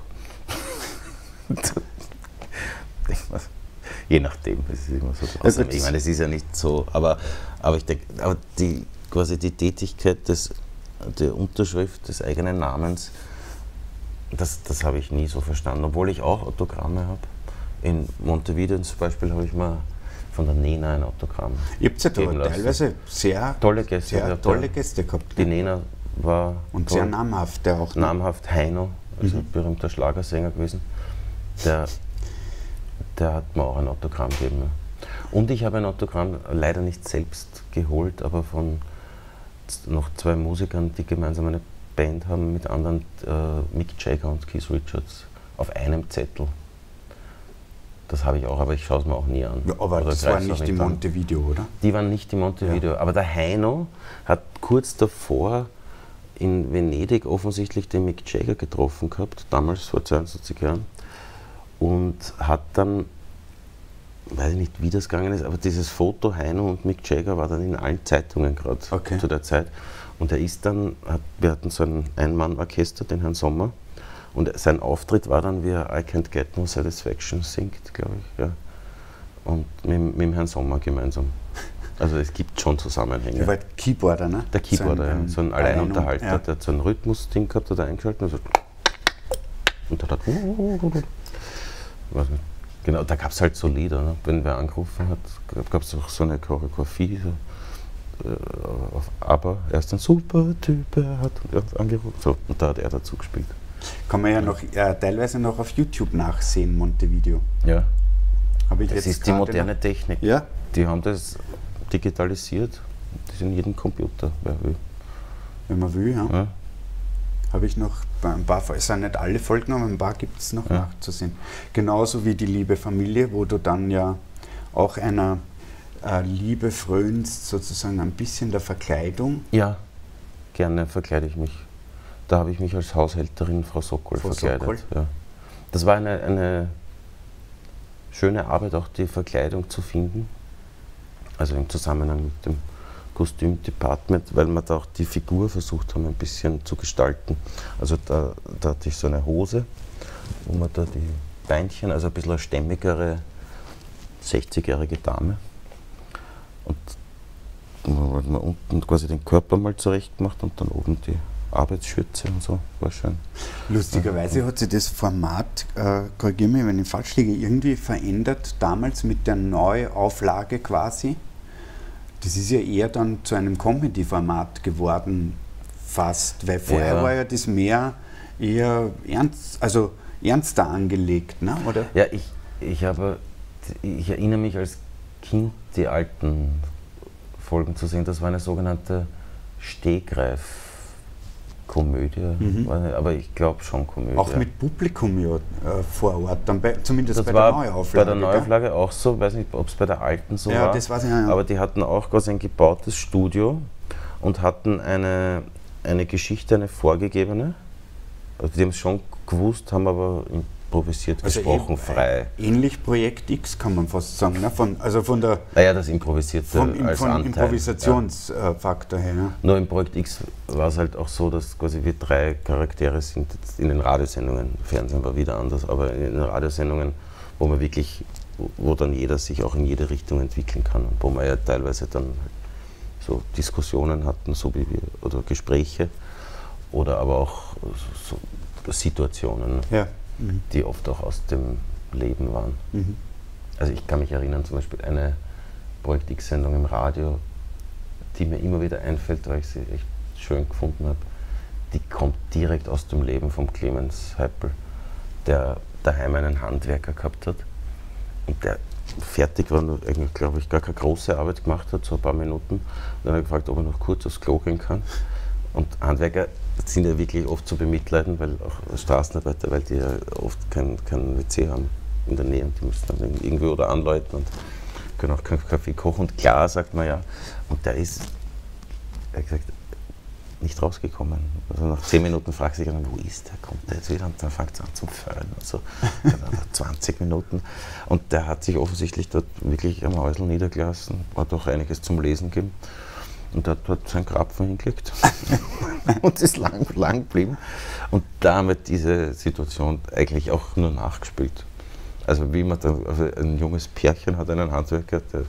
Speaker 1: Je nachdem, es ist immer so. Also ich meine, es ist ja nicht so, aber, aber ich denke, aber die, quasi die Tätigkeit des, der Unterschrift des eigenen Namens das, das habe ich nie so verstanden, obwohl ich auch Autogramme habe. In Montevideo zum Beispiel habe ich mal von der Nena ein Autogramm.
Speaker 2: Ihr habt ja teilweise sehr
Speaker 1: tolle Gäste,
Speaker 2: sehr tolle Gäste gehabt.
Speaker 1: Die Nena war
Speaker 2: und toll. sehr namhaft, der auch.
Speaker 1: Namhaft Heino, also mhm. berühmter Schlagersänger gewesen. Der, der hat mir auch ein Autogramm gegeben. Und ich habe ein Autogramm leider nicht selbst geholt, aber von noch zwei Musikern, die gemeinsam eine Band haben mit anderen äh, Mick Jagger und Keith Richards auf einem Zettel. Das habe ich auch, aber ich schaue es mir auch nie an.
Speaker 2: Ja, aber das war nicht die Montevideo, oder?
Speaker 1: Die waren nicht die Montevideo. Ja. Aber der Heino hat kurz davor in Venedig offensichtlich den Mick Jagger getroffen gehabt, damals vor 22 Jahren. Und hat dann, weiß ich nicht, wie das gegangen ist, aber dieses Foto Heino und Mick Jagger war dann in allen Zeitungen gerade okay. zu der Zeit. Und er ist dann, hat, wir hatten so ein Ein-Mann-Orchester, den Herrn Sommer, und sein Auftritt war dann, wie er I Can't Get No Satisfaction singt, glaube ich. Ja. Und mit, mit dem Herrn Sommer gemeinsam. Also es gibt schon Zusammenhänge.
Speaker 2: Der war Keyboarder, ne?
Speaker 1: Der Keyboarder, so ein, ja. So ein Alleinunterhalter, ja. der hat so ein Rhythmus-Ding gehabt, hat er eingeschaltet und so. Und hat Genau, da gab es halt so Lieder. Ne? Wenn wer angerufen hat, gab es auch so eine Choreografie. So äh, Aber er ist ein super Typ, er hat angerufen. So, und da hat er dazu gespielt.
Speaker 2: Kann man ja noch äh, teilweise noch auf YouTube nachsehen, Montevideo.
Speaker 1: Ja. Das ist die moderne noch, Technik.
Speaker 2: Ja.
Speaker 1: Die haben das digitalisiert. Das ist in jedem Computer, wer will.
Speaker 2: Wenn man will, ja. ja. Habe ich noch ein paar, es sind nicht alle Folgen, aber ein paar gibt es noch ja. nachzusehen. Genauso wie die liebe Familie, wo du dann ja auch einer äh, Liebe frönst, sozusagen ein bisschen der Verkleidung?
Speaker 1: Ja, gerne verkleide ich mich. Da habe ich mich als Haushälterin Frau Sokol Frau verkleidet. Sokol? Ja. Das war eine, eine schöne Arbeit, auch die Verkleidung zu finden. Also im Zusammenhang mit dem Kostümdepartment, weil wir da auch die Figur versucht haben, ein bisschen zu gestalten. Also da, da hatte ich so eine Hose, wo man da die Beinchen, also ein bisschen eine stämmigere 60-jährige Dame. Und dann hat man unten quasi den Körper mal zurecht gemacht und dann oben die Arbeitsschürze und so, war schön.
Speaker 2: Lustigerweise hat sich das Format, äh, korrigiere mich, wenn ich falsch liege, irgendwie verändert damals mit der Neuauflage quasi. Das ist ja eher dann zu einem Comedy-Format geworden, fast, weil vorher ja. war ja das mehr eher ernst, also ernster angelegt, ne? oder?
Speaker 1: Ja, ich, ich habe, ich erinnere mich als Kind die alten Folgen zu sehen. Das war eine sogenannte Stegreif. Komödie, mhm. aber ich glaube schon Komödie.
Speaker 2: Auch mit Publikum ja, äh, vor Ort, dann bei, zumindest
Speaker 1: das
Speaker 2: bei
Speaker 1: der
Speaker 2: Neuauflage.
Speaker 1: Bei der Neuauflage gell? auch so, weiß nicht, ob es bei der alten so
Speaker 2: ja,
Speaker 1: war.
Speaker 2: Das weiß ich, ja, ja.
Speaker 1: Aber die hatten auch quasi ein gebautes Studio und hatten eine, eine Geschichte, eine vorgegebene. Also die haben es schon gewusst, haben aber improvisiert also gesprochen, frei.
Speaker 2: Ähnlich Projekt X kann man fast sagen. Ne? Von, also von der.
Speaker 1: Naja, das Improvisierte
Speaker 2: vom,
Speaker 1: als
Speaker 2: von
Speaker 1: Anteil.
Speaker 2: Improvisationsfaktor ja. her. Ja.
Speaker 1: Nur im Projekt X war es halt auch so, dass quasi wir drei Charaktere sind. In den Radiosendungen, Fernsehen war wieder anders, aber in den Radiosendungen, wo man wirklich, wo dann jeder sich auch in jede Richtung entwickeln kann und wo man ja teilweise dann so Diskussionen hatten, so wie wir, oder Gespräche oder aber auch so, so Situationen.
Speaker 2: Ja
Speaker 1: mhm. die oft auch aus dem Leben waren.
Speaker 2: Mhm.
Speaker 1: Also ich kann mich erinnern, zum Beispiel eine Projekt X-Sendung im Radio, die mir immer wieder einfällt, weil ich sie echt schön gefunden habe. Die kommt direkt aus dem Leben von Clemens Heipel, der daheim einen Handwerker gehabt hat und der fertig war und eigentlich, glaube ich, gar keine große Arbeit gemacht hat, so ein paar Minuten. Und dann habe ich gefragt, ob er noch kurz aufs Klo gehen kann. Und Handwerker sind ja wirklich oft zu bemitleiden, weil auch Straßenarbeiter, weil die ja oft kein, kein WC haben in der Nähe und die müssen dann irgendwie oder anläuten und können auch keinen Kaffee kochen. Und klar, sagt man ja. Und der ist, er gesagt, nicht rausgekommen. Also nach zehn Minuten fragt sich dann, wo ist der? Kommt der jetzt wieder? Und dann fängt es an zu Föhnen. Also 20 Minuten. Und der hat sich offensichtlich dort wirklich am Häusl niedergelassen, hat auch einiges zum Lesen gegeben. Und hat dort seinen Krapfen hingelegt <laughs> und ist lang, lang geblieben. Und damit diese Situation eigentlich auch nur nachgespielt. Also wie man dann, also ein junges Pärchen hat einen Handwerker, der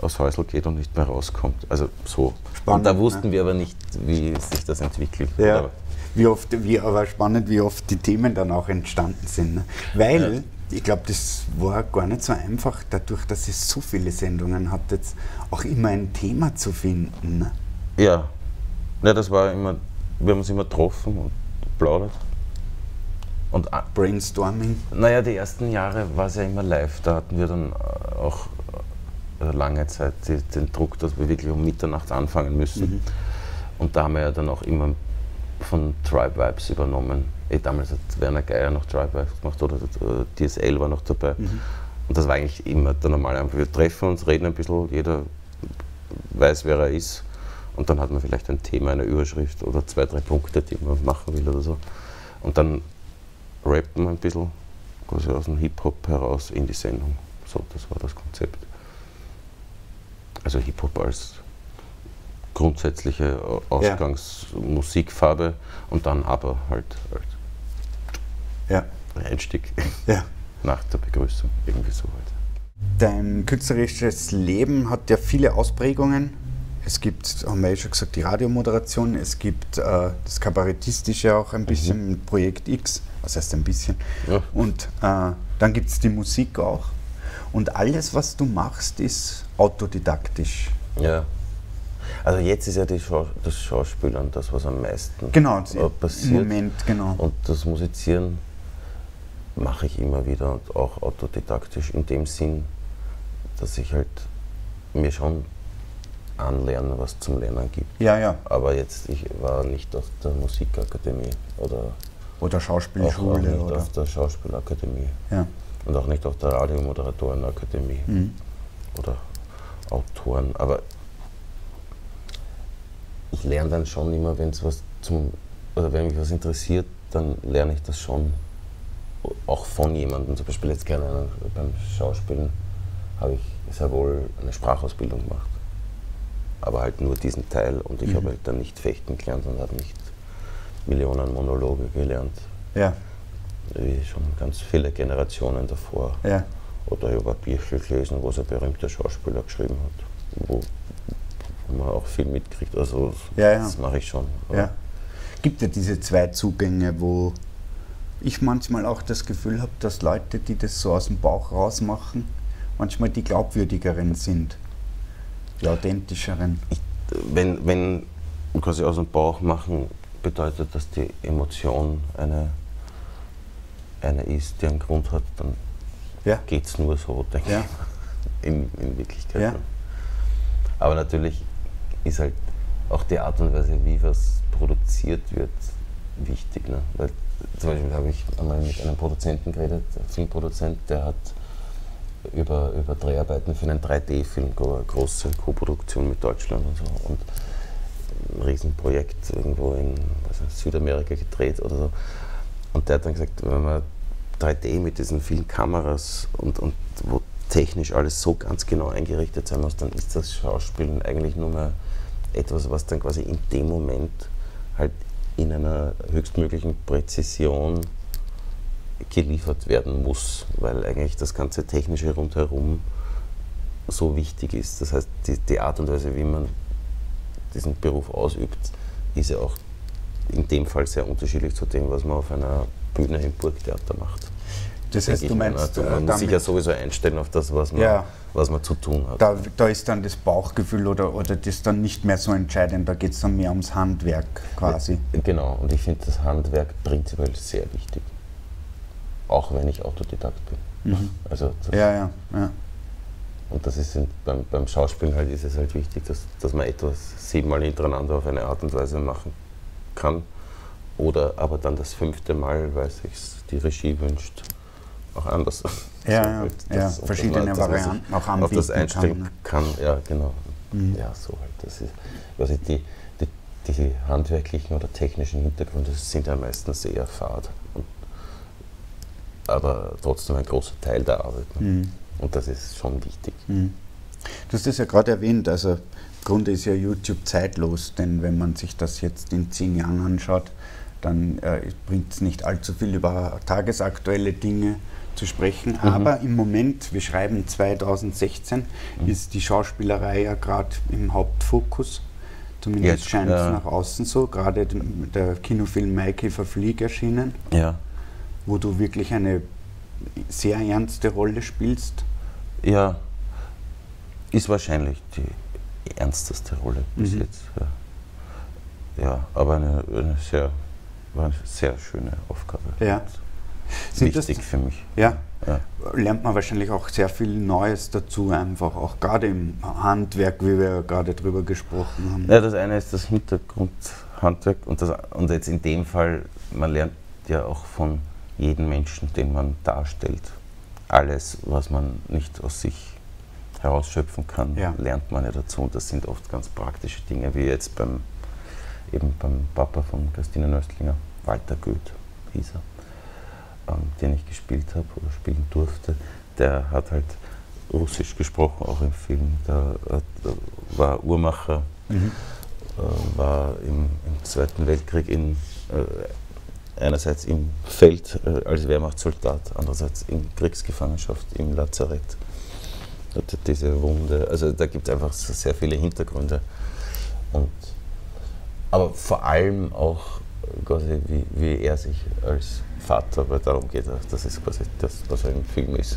Speaker 1: aufs Häusl geht und nicht mehr rauskommt. Also so. Spannend, und da wussten ja. wir aber nicht, wie sich das entwickelt.
Speaker 2: Ja. Wie oft, wie, aber spannend, wie oft die Themen dann auch entstanden sind. Ne? Weil ja ich glaube, das war gar nicht so einfach, dadurch, dass es so viele Sendungen hat, jetzt auch immer ein Thema zu finden. Ne?
Speaker 1: Ja. ja, das war immer, wir haben uns immer getroffen und plaudert.
Speaker 2: Und Brainstorming?
Speaker 1: Naja, die ersten Jahre war es ja immer live. Da hatten wir dann äh, auch äh, lange Zeit den Druck, dass wir wirklich um Mitternacht anfangen müssen. Mhm. Und da haben wir ja dann auch immer von Tribe Vibes übernommen eh, damals hat Werner Geier noch Drive gemacht oder DSL war noch dabei. Mhm. Und das war eigentlich immer der normale Wir treffen uns, reden ein bisschen, jeder weiß, wer er ist. Und dann hat man vielleicht ein Thema, eine Überschrift oder zwei, drei Punkte, die man machen will oder so. Und dann rappt man ein bisschen quasi aus dem Hip-Hop heraus in die Sendung. So, das war das Konzept. Also Hip-Hop als grundsätzliche Ausgangsmusikfarbe und dann aber halt, halt
Speaker 2: ja.
Speaker 1: Einstieg <laughs>
Speaker 2: ja.
Speaker 1: nach der Begrüßung, irgendwie so halt.
Speaker 2: Dein künstlerisches Leben hat ja viele Ausprägungen. Es gibt, haben wir ja schon gesagt, die Radiomoderation, es gibt äh, das Kabarettistische auch ein bisschen mhm. mit Projekt X, was heißt ein bisschen. Ja. Und äh, dann gibt es die Musik auch. Und alles, was du machst, ist autodidaktisch.
Speaker 1: Ja. Also jetzt ist ja Schau das Schauspielern das, was am meisten
Speaker 2: genau,
Speaker 1: äh, passiert.
Speaker 2: Im Moment, genau.
Speaker 1: Und das Musizieren mache ich immer wieder und auch autodidaktisch in dem Sinn, dass ich halt mir schon anlernen, was zum Lernen gibt.
Speaker 2: Ja, ja.
Speaker 1: Aber jetzt, ich war nicht auf der Musikakademie oder
Speaker 2: oder Schauspielschule. Auch
Speaker 1: nicht
Speaker 2: oder
Speaker 1: auf der Schauspielakademie.
Speaker 2: Ja.
Speaker 1: Und auch nicht auf der Radiomoderatorenakademie.
Speaker 2: Mhm.
Speaker 1: Oder Autoren. Aber ich lerne dann schon immer, wenn es was zum, oder wenn mich was interessiert, dann lerne ich das schon auch von jemandem. Zum Beispiel jetzt gerne beim Schauspielen habe ich sehr wohl eine Sprachausbildung gemacht. Aber halt nur diesen Teil und ich mhm. habe halt dann nicht fechten gelernt und habe nicht Millionen Monologe gelernt.
Speaker 2: Ja.
Speaker 1: wie schon ganz viele Generationen davor.
Speaker 2: Ja.
Speaker 1: Oder über Birchel gelesen, was ein berühmter Schauspieler geschrieben hat, wo, wo man auch viel mitkriegt. Also
Speaker 2: Ja, ja.
Speaker 1: das mache ich schon.
Speaker 2: Ja. Gibt ja diese zwei Zugänge, wo ich manchmal auch das Gefühl habe, dass Leute, die das so aus dem Bauch rausmachen, manchmal die glaubwürdigeren sind, die authentischeren.
Speaker 1: wenn, wenn quasi aus dem Bauch machen bedeutet, dass die Emotion eine, eine ist, die einen Grund hat, dann
Speaker 2: Ja.
Speaker 1: geht es nur so, denke
Speaker 2: Ja.
Speaker 1: ich, in, in Wirklichkeit.
Speaker 2: Ja.
Speaker 1: Aber natürlich ist halt auch die Art und Weise, wie was produziert wird, wichtig. Ne? Weil zum Beispiel habe ich einmal mit einem Produzenten geredet, ein Filmproduzent, der hat über, über Dreharbeiten für einen 3D-Film, eine große Koproduktion mit Deutschland und so. Und ein Riesenprojekt irgendwo in ich, Südamerika gedreht oder so. Und der hat dann gesagt, wenn man 3D mit diesen vielen Kameras und, und wo technisch alles so ganz genau eingerichtet sein muss, dann ist das Schauspielen eigentlich nur mehr etwas, was dann quasi in dem Moment halt in einer höchstmöglichen Präzision geliefert werden muss, weil eigentlich das ganze Technische rundherum so wichtig ist. Das heißt, die, die Art und Weise, wie man diesen Beruf ausübt, ist ja auch in dem Fall sehr unterschiedlich zu dem, was man auf einer Bühne im Burgtheater macht.
Speaker 2: Das heißt, du
Speaker 1: mir.
Speaker 2: meinst,
Speaker 1: Also
Speaker 2: äh,
Speaker 1: man muss sich ja sowieso einstellen auf das, was man,
Speaker 2: Ja.
Speaker 1: was man zu tun hat.
Speaker 2: da, da ist dann das Bauchgefühl oder, oder das dann nicht mehr so entscheidend, da geht es dann mehr ums Handwerk quasi.
Speaker 1: Genau, und ich finde das Handwerk prinzipiell sehr wichtig. Auch wenn ich Autodidakt bin.
Speaker 2: Mhm.
Speaker 1: Also
Speaker 2: Ja, ja, ja.
Speaker 1: Und das ist in, beim, beim Schauspielen halt ist es halt wichtig, dass, dass man etwas siebenmal hintereinander auf eine Art und Weise machen kann. Oder aber dann das fünfte Mal, weil sich die Regie wünscht, auch anders. <laughs>
Speaker 2: Ja, ja,
Speaker 1: halt
Speaker 2: ja,
Speaker 1: das-
Speaker 2: verschiedene
Speaker 1: man
Speaker 2: Varianten auch
Speaker 1: Auf
Speaker 2: anbieten
Speaker 1: das einstellen
Speaker 2: kann,
Speaker 1: kann, ja, genau.
Speaker 2: Mhm.
Speaker 1: Ja, so halt. Das ist, also die, die, die handwerklichen oder technischen Hintergründe sind ja meistens sehr fad. Und, aber trotzdem ein großer Teil der Arbeit. Ne?
Speaker 2: Mhm.
Speaker 1: Und das ist schon wichtig.
Speaker 2: Mhm. Du hast das ja gerade erwähnt, also im Grunde ist ja YouTube zeitlos, denn wenn man sich das jetzt in zehn Jahren anschaut, dann äh, bringt es nicht allzu viel über tagesaktuelle Dinge zu sprechen. Aber im Moment, wir schreiben 2016, ist die Schauspielerei ja gerade im Hauptfokus. Zumindest
Speaker 1: Jetzt,
Speaker 2: scheint es
Speaker 1: ja.
Speaker 2: nach außen so. Gerade der Kinofilm Maikäfer Flieg erschienen,
Speaker 1: Ja.
Speaker 2: wo du wirklich eine sehr ernste Rolle spielst.
Speaker 1: Ja, ist wahrscheinlich die ernsteste Rolle bis
Speaker 2: Mhm.
Speaker 1: jetzt. Ja, ja aber eine, eine sehr, eine sehr schöne Aufgabe.
Speaker 2: Ja. Sind das-
Speaker 1: Wichtig für mich.
Speaker 2: Ja,
Speaker 1: Ja.
Speaker 2: lernt man wahrscheinlich auch sehr viel Neues dazu, einfach auch gerade im Handwerk, wie wir ja gerade drüber gesprochen haben.
Speaker 1: ja, das eine ist das Hintergrundhandwerk und, das, und jetzt in dem Fall, man lernt ja auch von jedem Menschen, den man darstellt. Alles, was man nicht aus sich herausschöpfen kann,
Speaker 2: Ja.
Speaker 1: lernt man ja dazu. Und das sind oft ganz praktische Dinge, wie jetzt beim, eben beim Papa von Christine Nöstlinger, Walter Goeth hieß er, den ich gespielt habe oder spielen durfte. Der hat halt Russisch gesprochen, auch im Film. Der, äh, der war Uhrmacher,
Speaker 2: Mhm.
Speaker 1: äh, war im, im Zweiten Weltkrieg in, äh, einerseits im Feld äh, als Wehrmachtssoldat, andererseits in Kriegsgefangenschaft im Lazarett. Hatte diese Wunde, also da gibt es einfach so sehr viele Hintergründe. Und, aber vor allem auch quasi, wie, wie er sich als Vater, weil darum geht es, das ist quasi das, was er im Film ist.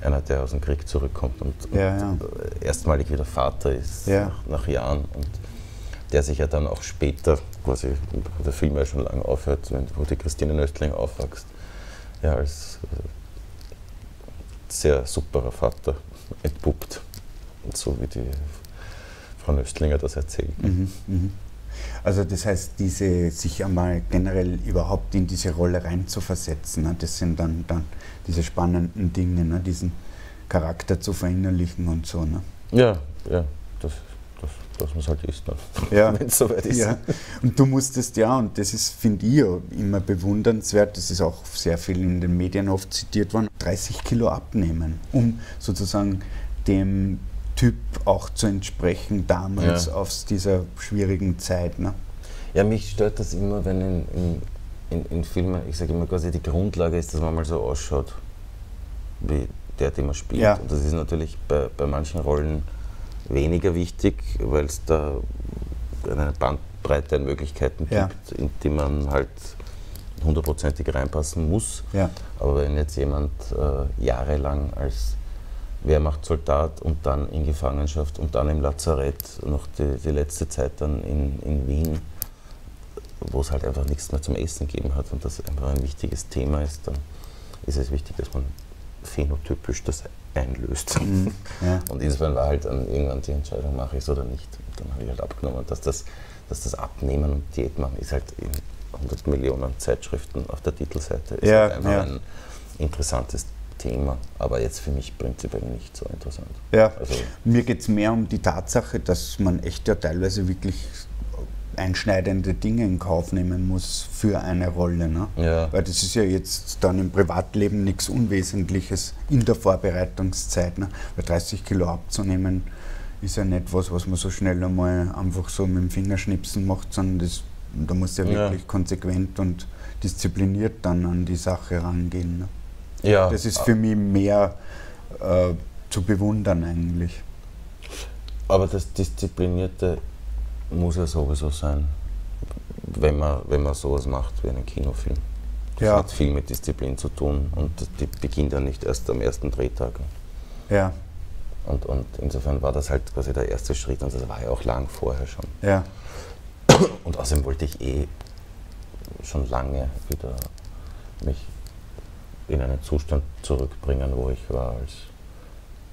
Speaker 1: Einer, der aus dem Krieg zurückkommt und,
Speaker 2: Ja, ja.
Speaker 1: und erstmalig wieder Vater ist
Speaker 2: Ja.
Speaker 1: nach, nach Jahren und der sich ja dann auch später, quasi, wo der Film ja schon lange aufhört, wo die Christine Nöstling aufwächst, ja, als äh, sehr superer Vater entpuppt. Und so wie die Frau Nöstlinger das erzählt.
Speaker 2: Mhm, mhm. Also das heißt, diese, sich einmal generell überhaupt in diese Rolle reinzuversetzen, ne, das sind dann, dann diese spannenden Dinge, ne, diesen Charakter zu verinnerlichen und so. Ne?
Speaker 1: Ja, ja, das, das, das was halt ist, ne?
Speaker 2: Ja. <laughs>
Speaker 1: wenn es soweit ist.
Speaker 2: Ja, und du musstest ja, und das ist, finde ich, immer bewundernswert, das ist auch sehr viel in den Medien oft zitiert worden, 30 Kilo abnehmen, um sozusagen dem Typ auch zu entsprechen damals
Speaker 1: Ja.
Speaker 2: aus dieser schwierigen Zeit. Ne?
Speaker 1: Ja, mich stört das immer, wenn in, in, in, in Filmen, ich sage immer quasi, die Grundlage ist, dass man mal so ausschaut, wie der, den man spielt.
Speaker 2: Ja.
Speaker 1: Und das ist natürlich bei, bei manchen Rollen weniger wichtig, weil es da eine Bandbreite an Möglichkeiten
Speaker 2: Ja.
Speaker 1: gibt, in die man halt hundertprozentig reinpassen muss.
Speaker 2: Ja.
Speaker 1: Aber wenn jetzt jemand äh, jahrelang als Wehrmachtssoldat und dann in Gefangenschaft und dann im Lazarett, noch die, die letzte Zeit dann in, in Wien, wo es halt einfach nichts mehr zum Essen gegeben hat und das einfach ein wichtiges Thema ist, dann ist es wichtig, dass man phänotypisch das einlöst.
Speaker 2: Mhm. Ja. <laughs>
Speaker 1: Und insofern war halt dann irgendwann die Entscheidung, mache ich es oder nicht. Und dann habe ich halt abgenommen, dass das, dass das Abnehmen und Diät machen ist halt in 100 Millionen Zeitschriften auf der Titelseite. Ist
Speaker 2: Ja,
Speaker 1: halt einfach
Speaker 2: ja.
Speaker 1: ein interessantes Thema, aber jetzt für mich prinzipiell nicht so interessant.
Speaker 2: Ja.
Speaker 1: Also,
Speaker 2: Mir geht es mehr um die Tatsache, dass man echt ja teilweise wirklich einschneidende Dinge in Kauf nehmen muss für eine Rolle. Ne?
Speaker 1: ja.
Speaker 2: Weil das ist ja jetzt dann im Privatleben nichts Unwesentliches in der Vorbereitungszeit. Ne? Weil 30 Kilo abzunehmen ist ja nicht was, was man so schnell einmal einfach so mit dem Fingerschnipsen macht, sondern das, da muss ja
Speaker 1: Ja.
Speaker 2: wirklich konsequent und diszipliniert dann an die Sache rangehen. Ne?
Speaker 1: Ja,
Speaker 2: Das ist für mich mehr äh, zu bewundern eigentlich.
Speaker 1: aber das Disziplinierte muss ja sowieso sein, wenn man, wenn man sowas macht wie einen Kinofilm. Das
Speaker 2: Ja.
Speaker 1: hat viel mit Disziplin zu tun und die beginnt ja nicht erst am ersten Drehtag.
Speaker 2: Ja,
Speaker 1: Und, und insofern war das halt quasi der erste Schritt und das war ja auch lang vorher schon.
Speaker 2: ja,
Speaker 1: Und außerdem wollte ich eh schon lange wieder mich in einen Zustand zurückbringen, wo ich war als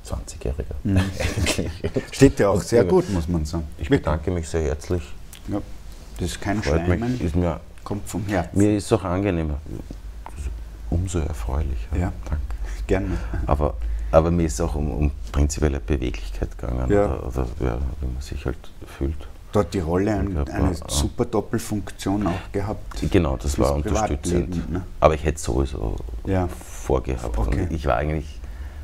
Speaker 1: 20-Jähriger.
Speaker 2: Mhm. <laughs> Steht ja auch sehr gut, muss man sagen.
Speaker 1: Ich bedanke mich sehr herzlich.
Speaker 2: Ja, das ist kein
Speaker 1: Freut mich.
Speaker 2: Schleimen,
Speaker 1: Ist mir,
Speaker 2: kommt vom Herzen.
Speaker 1: mir ist es auch angenehmer. Umso erfreulicher.
Speaker 2: Ja.
Speaker 1: Danke.
Speaker 2: Gerne.
Speaker 1: Aber, aber mir ist es auch um, um prinzipielle Beweglichkeit gegangen,
Speaker 2: Ja.
Speaker 1: oder, oder ja, wie man sich halt fühlt.
Speaker 2: Da hat die Rolle ein,
Speaker 1: Ja,
Speaker 2: eine super Doppelfunktion auch gehabt.
Speaker 1: Genau, das war unterstützend.
Speaker 2: Ne?
Speaker 1: Aber ich hätte es sowieso
Speaker 2: Ja.
Speaker 1: vorgehabt.
Speaker 2: Okay.
Speaker 1: Ich war eigentlich,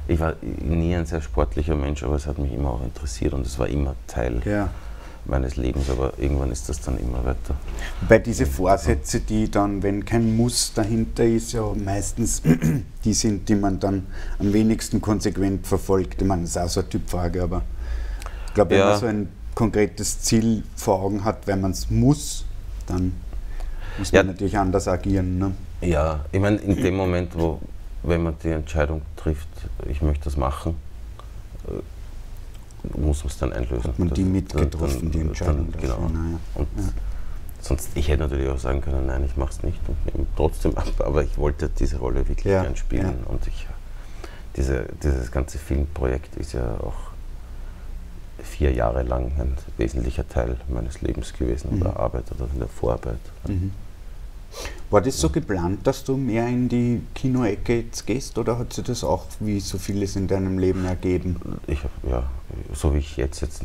Speaker 1: ich war nie ein sehr sportlicher Mensch, aber es hat mich immer auch interessiert und es war immer Teil
Speaker 2: Ja.
Speaker 1: meines Lebens. Aber irgendwann ist das dann immer weiter.
Speaker 2: Bei diese Vorsätze, die dann, wenn kein Muss dahinter ist, ja meistens <clears throat> die sind, die man dann am wenigsten konsequent verfolgt. Ich meine, das ist auch so eine Typfrage, aber ich glaube, wenn
Speaker 1: Ja.
Speaker 2: man so ein konkretes Ziel vor Augen hat, wenn man es muss, dann muss man
Speaker 1: Ja.
Speaker 2: natürlich anders agieren. Ne?
Speaker 1: Ja, ich meine, in dem Moment, wo, wenn man die Entscheidung trifft, ich möchte das machen, äh, muss man es dann einlösen.
Speaker 2: Hat man die mitgetroffen,
Speaker 1: dann-
Speaker 2: die Entscheidung
Speaker 1: Dann, genau.
Speaker 2: naja.
Speaker 1: Und
Speaker 2: Ja.
Speaker 1: sonst, ich hätte natürlich auch sagen können, nein, ich mache es nicht und nehme trotzdem ab, aber ich wollte diese Rolle wirklich
Speaker 2: Ja,
Speaker 1: gern spielen
Speaker 2: ja.
Speaker 1: und ich, diese, dieses ganze Filmprojekt ist ja auch vier Jahre lang ein wesentlicher Teil meines Lebens gewesen,
Speaker 2: Mhm.
Speaker 1: oder Arbeit oder in der Vorarbeit.
Speaker 2: Mhm. War das so geplant, dass du mehr in die Kinoecke jetzt gehst oder hat sich das auch wie so vieles in deinem Leben ergeben?
Speaker 1: Ich habe, ja, so wie ich jetzt, jetzt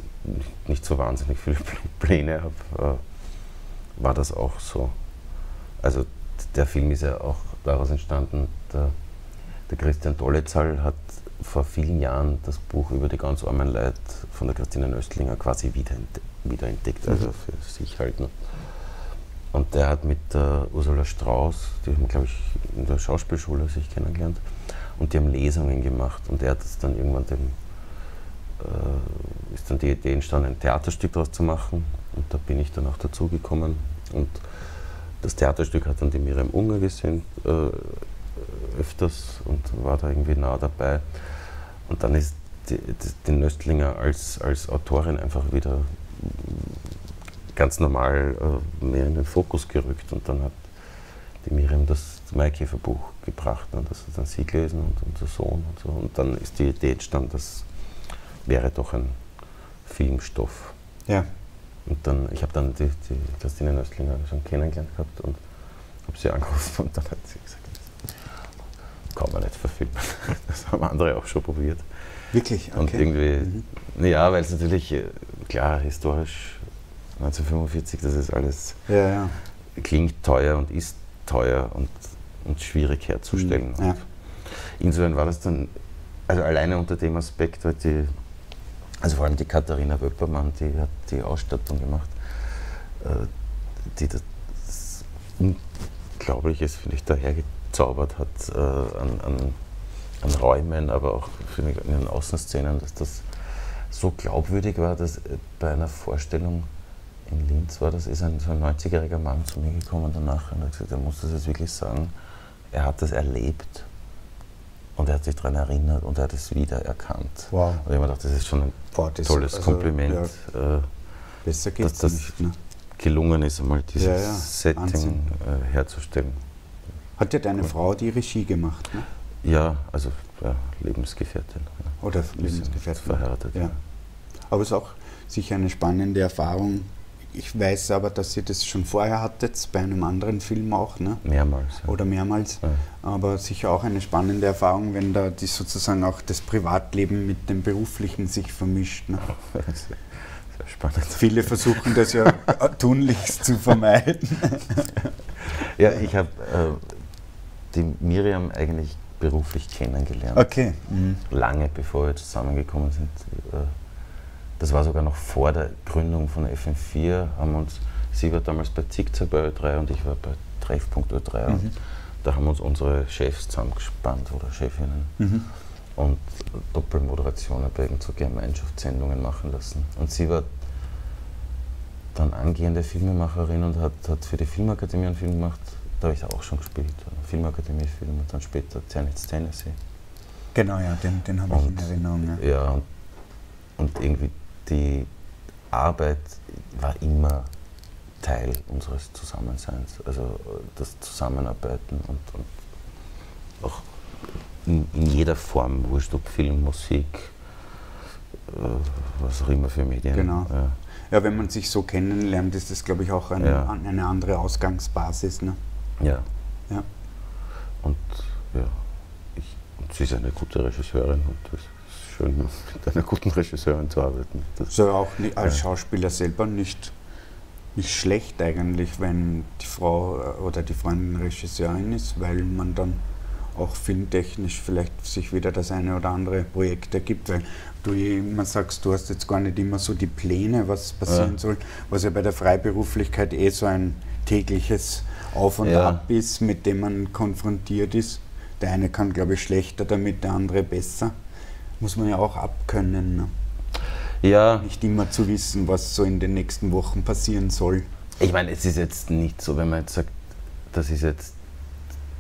Speaker 1: nicht, so wahnsinnig viele Pläne habe, äh, war das auch so. Also der Film ist ja auch daraus entstanden, der, der Christian Dollezahl hat vor vielen Jahren das Buch über die ganz armen Leute von der Christine Nöstlinger quasi wiederentdeckt, wiederentdeckt also
Speaker 2: Mhm.
Speaker 1: für sich halt. Ne? Und der hat mit der Ursula Strauß, die haben, glaube ich, in der Schauspielschule sich kennengelernt, und die haben Lesungen gemacht. Und er hat es dann irgendwann dem, äh, ist dann die Idee entstanden, ein Theaterstück daraus zu machen. Und da bin ich dann auch dazugekommen. Und das Theaterstück hat dann die Miriam Unger gesehen, äh, öfters und war da irgendwie nah dabei. Und dann ist die, die, Nöstlinger als, als Autorin einfach wieder ganz normal äh, mehr in den Fokus gerückt. Und dann hat die Miriam das Maikäferbuch gebracht und das hat dann sie gelesen und unser Sohn und so. Und dann ist die Idee entstanden, das wäre doch ein Filmstoff.
Speaker 2: Ja.
Speaker 1: Und dann, ich habe dann die, die Christine Nöstlinger schon kennengelernt gehabt und habe sie angerufen und dann hat sie gesagt, kann man nicht verfilmen. <laughs> Das haben andere auch schon probiert.
Speaker 2: Wirklich? Okay.
Speaker 1: Und irgendwie,
Speaker 2: Mhm.
Speaker 1: ja, weil es natürlich, äh, klar, historisch 1945, das ist alles,
Speaker 2: Ja, ja.
Speaker 1: klingt teuer und ist teuer und, und schwierig herzustellen.
Speaker 2: Mhm, ja.
Speaker 1: Insofern war das dann, also alleine unter dem Aspekt, weil die, also vor allem die Katharina Wöppermann, die hat die Ausstattung gemacht, äh, die das Unglaubliches, finde ich, dahergezaubert hat äh, an, an, an, Räumen, aber auch ich, in den Außenszenen, dass das so glaubwürdig war, dass bei einer Vorstellung in Linz war das, ist ein, so ein 90-jähriger Mann zu mir gekommen danach und hat gesagt, er muss das jetzt wirklich sagen, er hat das erlebt und er hat sich daran erinnert und er hat es wiedererkannt. Wow. Und ich habe mir gedacht, das ist schon ein Boah, tolles also, Kompliment. Ja, äh,
Speaker 2: dass das nicht, ne?
Speaker 1: gelungen ist, einmal dieses ja, ja. Setting äh, herzustellen.
Speaker 2: Hat ja deine Frau die Regie gemacht? Ne?
Speaker 1: Ja, also Lebensgefährtin.
Speaker 2: Oder Lebensgefährtin.
Speaker 1: Verheiratet. Ja.
Speaker 2: Aber es ist auch sicher eine spannende Erfahrung, ich weiß aber, dass ihr das schon vorher hattet, bei einem anderen Film auch, ne?
Speaker 1: Mehrmals.
Speaker 2: Ja. Oder mehrmals. Ja. Aber sicher auch eine spannende Erfahrung, wenn da die sozusagen auch das Privatleben mit dem Beruflichen sich vermischt. Ne? <laughs> Sehr spannend. Viele versuchen das ja tunlichst zu vermeiden.
Speaker 1: ja, ich habe äh, die Miriam eigentlich beruflich kennengelernt.
Speaker 2: Okay.
Speaker 1: Mhm. Lange bevor wir zusammengekommen sind. Äh, das war sogar noch vor der Gründung von FM4, haben uns, sie war damals bei Zickzack bei Ö3 und ich war bei Treffpunkt Ö3 mhm. und da haben uns unsere Chefs zusammengespannt oder Chefinnen mhm. und Doppelmoderationen bei so Gemeinschaftssendungen machen lassen. Und sie war dann angehende Filmemacherin und hat, hat für die Filmakademie einen Film gemacht, da habe ich auch schon gespielt, Filmakademie-Film und dann später Zenit Tennessee.
Speaker 2: Genau, ja, den, den habe ich in Erinnerung.
Speaker 1: Ja, ja und, und irgendwie die Arbeit war immer Teil unseres Zusammenseins. Also das Zusammenarbeiten und, und auch in, in, jeder Form, wurscht ob Film, Musik, äh, was auch immer für Medien.
Speaker 2: Genau. Ja. ja. wenn man sich so kennenlernt, ist das, glaube ich, auch eine, ja. eine andere Ausgangsbasis. Ne?
Speaker 1: Ja. ja. Und ja, ich, und sie ist eine gute Regisseurin und das schön, mit einer guten Regisseurin zu arbeiten.
Speaker 2: Das so auch als Schauspieler selber nicht, nicht schlecht eigentlich, wenn die Frau äh, oder die Freundin Regisseurin ist, weil man dann auch filmtechnisch vielleicht sich wieder das eine oder andere Projekt ergibt, weil du immer sagst, du hast jetzt gar nicht immer so die Pläne, was passieren ja. soll, was ja bei der Freiberuflichkeit eh so ein tägliches Auf und ja. Ab ist, mit dem man konfrontiert ist. Der eine kann, glaube ich, schlechter damit, der andere besser muss man ja auch abkönnen. Ne?
Speaker 1: Ja.
Speaker 2: Nicht immer zu wissen, was so in den nächsten Wochen passieren soll.
Speaker 1: Ich meine, es ist jetzt nicht so, wenn man jetzt sagt, das ist jetzt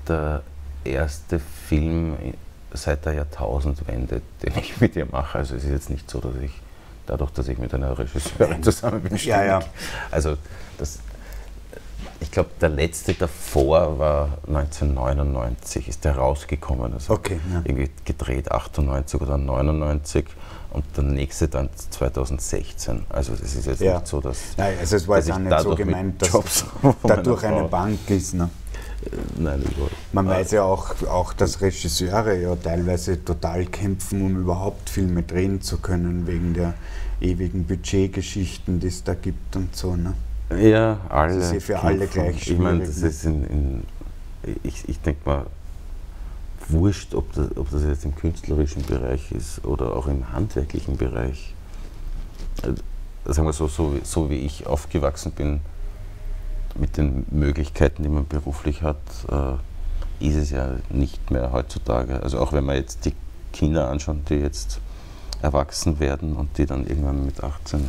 Speaker 1: der erste Film seit der Jahrtausendwende, den ich mit ihr mache. Also es ist jetzt nicht so, dass ich dadurch, dass ich mit einer Regisseurin zusammen bin,
Speaker 2: ja, ja.
Speaker 1: Also das, ich glaube, der letzte davor war 1999, ist der rausgekommen. Also
Speaker 2: okay, ja.
Speaker 1: irgendwie gedreht 98 oder 99 und der nächste dann 2016. Also das ist jetzt ja. nicht so, dass.
Speaker 2: Nein, also es war jetzt auch nicht so gemeint, dass Jobs <laughs> <laughs> dadurch eine Bank ist. Ne?
Speaker 1: Äh, nein.
Speaker 2: Man weiß ja auch, auch, dass Regisseure ja teilweise total kämpfen, um überhaupt Filme drehen zu können, wegen der ewigen Budgetgeschichten, die es da gibt und so. Ne?
Speaker 1: Ja, alle.
Speaker 2: Das ist ja für kämpfen. alle gleich.
Speaker 1: Ich meine, das ist in, in ich, ich denke mal, wurscht, ob das, ob das jetzt im künstlerischen Bereich ist oder auch im handwerklichen Bereich. Äh, sagen wir so, so, so wie ich aufgewachsen bin, mit den Möglichkeiten, die man beruflich hat, äh, ist es ja nicht mehr heutzutage. Also auch wenn man jetzt die Kinder anschaut, die jetzt erwachsen werden und die dann irgendwann mit 18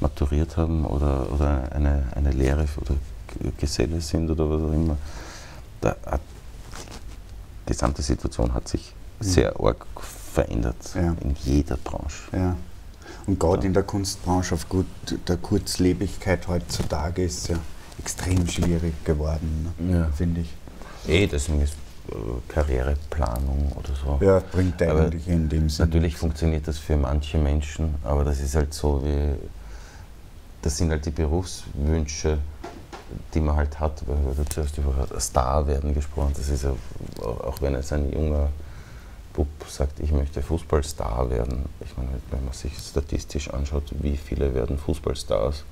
Speaker 1: maturiert haben oder, oder eine, eine Lehre oder Geselle sind oder was auch immer. Da hat, die gesamte Situation hat sich mhm. sehr arg verändert ja. in jeder Branche.
Speaker 2: Ja. Und gerade ja. in der Kunstbranche aufgrund der Kurzlebigkeit heutzutage ist es ja extrem schwierig geworden, ne? finde ich.
Speaker 1: Eh, deswegen ist äh, Karriereplanung oder so.
Speaker 2: Ja, bringt eigentlich in dem Sinne.
Speaker 1: Natürlich funktioniert das für manche Menschen, aber das ist halt so wie das sind halt die Berufswünsche, die man halt hat, weil du zuerst über Star werden gesprochen Das ist ja, auch wenn jetzt ein junger Bub sagt, ich möchte Fußballstar werden. Ich meine, wenn man sich statistisch anschaut, wie viele werden Fußballstars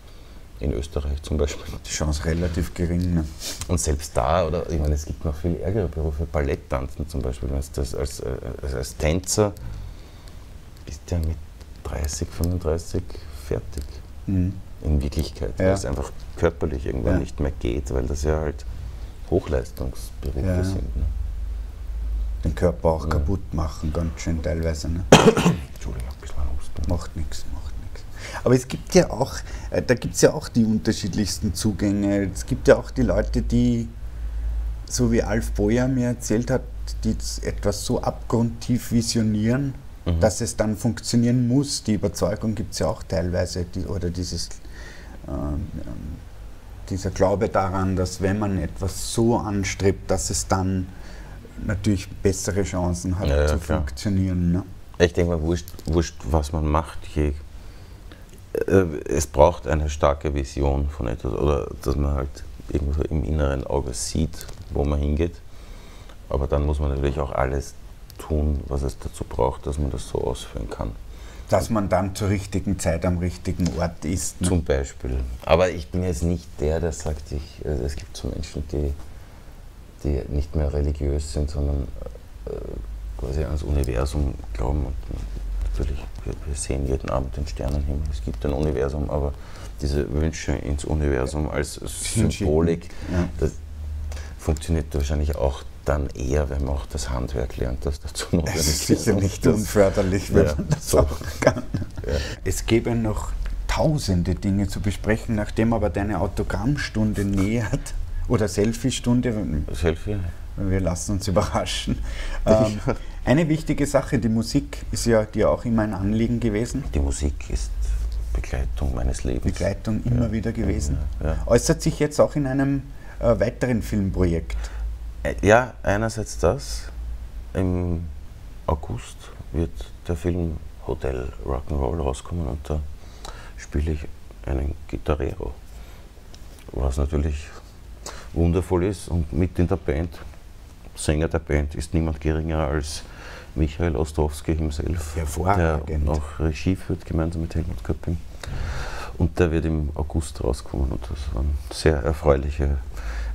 Speaker 1: in Österreich zum Beispiel.
Speaker 2: Die Chance relativ gering. Ne?
Speaker 1: Und selbst da, oder ich meine, es gibt noch viel ärgere Berufe, Balletttanzen zum Beispiel. Wenn das als, als, als Tänzer bist du ja mit 30, 35 fertig. Mhm in Wirklichkeit, ja. weil es einfach körperlich irgendwann ja. nicht mehr geht, weil das ja halt Hochleistungsberufe
Speaker 2: Ja.
Speaker 1: sind. Ne?
Speaker 2: Den Körper auch kaputt machen, ganz schön teilweise. Ne? <coughs>
Speaker 1: Entschuldigung, ein bisschen Husten.
Speaker 2: Macht nichts, macht nichts. Aber es gibt ja auch, äh, da gibt es ja auch die unterschiedlichsten Zugänge. Es gibt ja auch die Leute, die, so wie Alf Boyer mir erzählt hat, die etwas so abgrundtief visionieren,
Speaker 1: Mhm.
Speaker 2: dass es dann funktionieren muss. Die Überzeugung gibt es ja auch teilweise, die, oder dieses, dieser Glaube daran, dass wenn man etwas so anstrebt, dass es dann natürlich bessere Chancen hat
Speaker 1: Ja, ja,
Speaker 2: zu
Speaker 1: klar.
Speaker 2: funktionieren. Ne?
Speaker 1: Ich denke mal, wurscht, wurscht, was man macht, je, äh, es braucht eine starke Vision von etwas oder dass man halt irgendwo im inneren Auge sieht, wo man hingeht. Aber dann muss man natürlich auch alles tun, was es dazu braucht, dass man das so ausführen kann.
Speaker 2: Dass man dann zur richtigen Zeit am richtigen Ort ist. Ne?
Speaker 1: Zum Beispiel. Aber ich bin jetzt nicht der, der sagt, ich, also es gibt so Menschen, die, die nicht mehr religiös sind, sondern äh, quasi ans Universum glauben. Und natürlich, wir, wir sehen jeden Abend den Sternenhimmel, es gibt ein Universum, aber diese Wünsche ins Universum als Symbolik,
Speaker 2: Ja.
Speaker 1: das funktioniert wahrscheinlich auch dann eher, wenn man auch das Handwerk lernt, das dazu notwendig
Speaker 2: Es ist sicher nicht
Speaker 1: Das-
Speaker 2: unförderlich, wenn
Speaker 1: Ja,
Speaker 2: man das
Speaker 1: so.
Speaker 2: auch kann. Es gäbe noch tausende Dinge zu besprechen, nachdem aber deine Autogrammstunde nähert oder Selfie-Stunde,
Speaker 1: Selfie?
Speaker 2: wir lassen uns überraschen. Ähm, eine wichtige Sache, die Musik ist ja dir auch immer ein Anliegen gewesen,
Speaker 1: Die Musik ist Begleitung meines Lebens.
Speaker 2: Begleitung immer wieder gewesen.
Speaker 1: Ja, ja.
Speaker 2: Äußert sich jetzt auch in einem äh, weiteren Filmprojekt.
Speaker 1: Äh, Ja, einerseits das. Im August wird der Film Hotel Rock'n'Roll rauskommen und da spiele ich einen Gitarrero. Was natürlich wundervoll ist und mit in der Band, Sänger der Band ist niemand geringer als Michael Ostrowski himself, der auch Regie führt, gemeinsam mit Helmut Köpping. Und der wird im August rauskommen und das waren sehr erfreuliche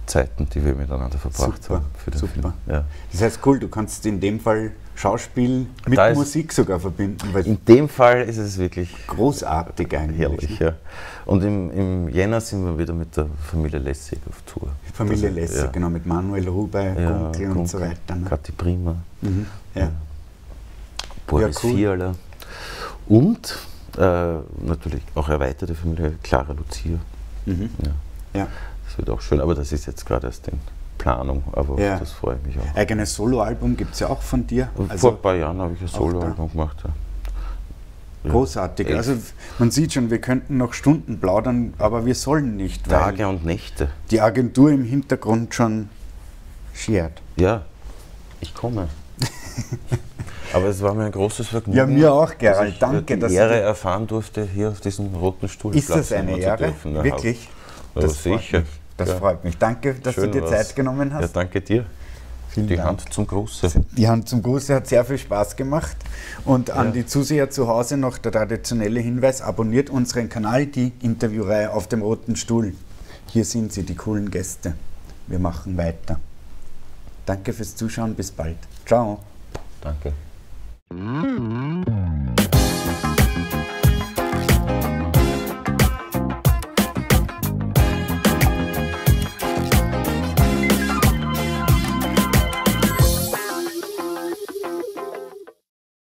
Speaker 1: Zeiten, die wir miteinander verbracht
Speaker 2: Super,
Speaker 1: haben für den
Speaker 2: super.
Speaker 1: Film. Ja.
Speaker 2: Das heißt, cool, du kannst in dem Fall Schauspiel mit
Speaker 1: Da
Speaker 2: Musik sogar verbinden,
Speaker 1: In dem Fall ist es wirklich
Speaker 2: großartig eigentlich.
Speaker 1: herrlich.
Speaker 2: ne?
Speaker 1: Ja. Und im, im Jänner sind wir wieder mit der Familie Lessig auf Tour.
Speaker 2: Familie
Speaker 1: Das-
Speaker 2: Lessig,
Speaker 1: ja.
Speaker 2: genau, mit Manuel Rubai,
Speaker 1: Ja,
Speaker 2: Gunkel und so weiter. Ne?
Speaker 1: Kathi Prima,
Speaker 2: Mhm. Ja.
Speaker 1: Boris
Speaker 2: Ja, cool.
Speaker 1: Fiala und äh, natürlich auch erweiterte Familie Clara Lucia.
Speaker 2: Mhm.
Speaker 1: Ja. Das wird auch schön, aber das ist jetzt gerade erst in Planung, aber
Speaker 2: Ja.
Speaker 1: das freue ich mich auch.
Speaker 2: Eigenes Soloalbum gibt es ja auch von dir.
Speaker 1: Vor
Speaker 2: Also
Speaker 1: ein paar Jahren habe ich ein Soloalbum gemacht. Ja. Ja.
Speaker 2: großartig.
Speaker 1: Elf
Speaker 2: Also man sieht schon, wir könnten noch Stunden plaudern, aber wir sollen nicht, weil
Speaker 1: Tage und Nächte.
Speaker 2: die Agentur im Hintergrund schon schert.
Speaker 1: Ja, ich komme. <laughs> Aber es war mir ein großes Vergnügen.
Speaker 2: Ja, mir auch,
Speaker 1: dass
Speaker 2: Gerald.
Speaker 1: ich
Speaker 2: Danke,
Speaker 1: die
Speaker 2: dass
Speaker 1: Ehre
Speaker 2: du-
Speaker 1: erfahren durfte, hier auf diesem roten Stuhl
Speaker 2: Ist das eine Ehre?
Speaker 1: dürfen.
Speaker 2: Wirklich? Das
Speaker 1: sicher.
Speaker 2: mich. Das
Speaker 1: Ja.
Speaker 2: freut mich. Danke, dass
Speaker 1: Schön
Speaker 2: du dir. Zeit genommen
Speaker 1: Ja,
Speaker 2: hast.
Speaker 1: danke dir.
Speaker 2: Vielen
Speaker 1: Die
Speaker 2: Dank.
Speaker 1: Hand zum Gruße.
Speaker 2: Die Hand zum Gruße hat sehr viel Spaß gemacht. Und an
Speaker 1: Ja.
Speaker 2: die Zuseher zu Hause noch der traditionelle Hinweis: Abonniert unseren Kanal, die Interviewreihe auf dem roten Stuhl. Hier sind sie, die coolen Gäste. Wir machen weiter. Danke fürs Zuschauen, bis bald. Ciao.
Speaker 1: Danke.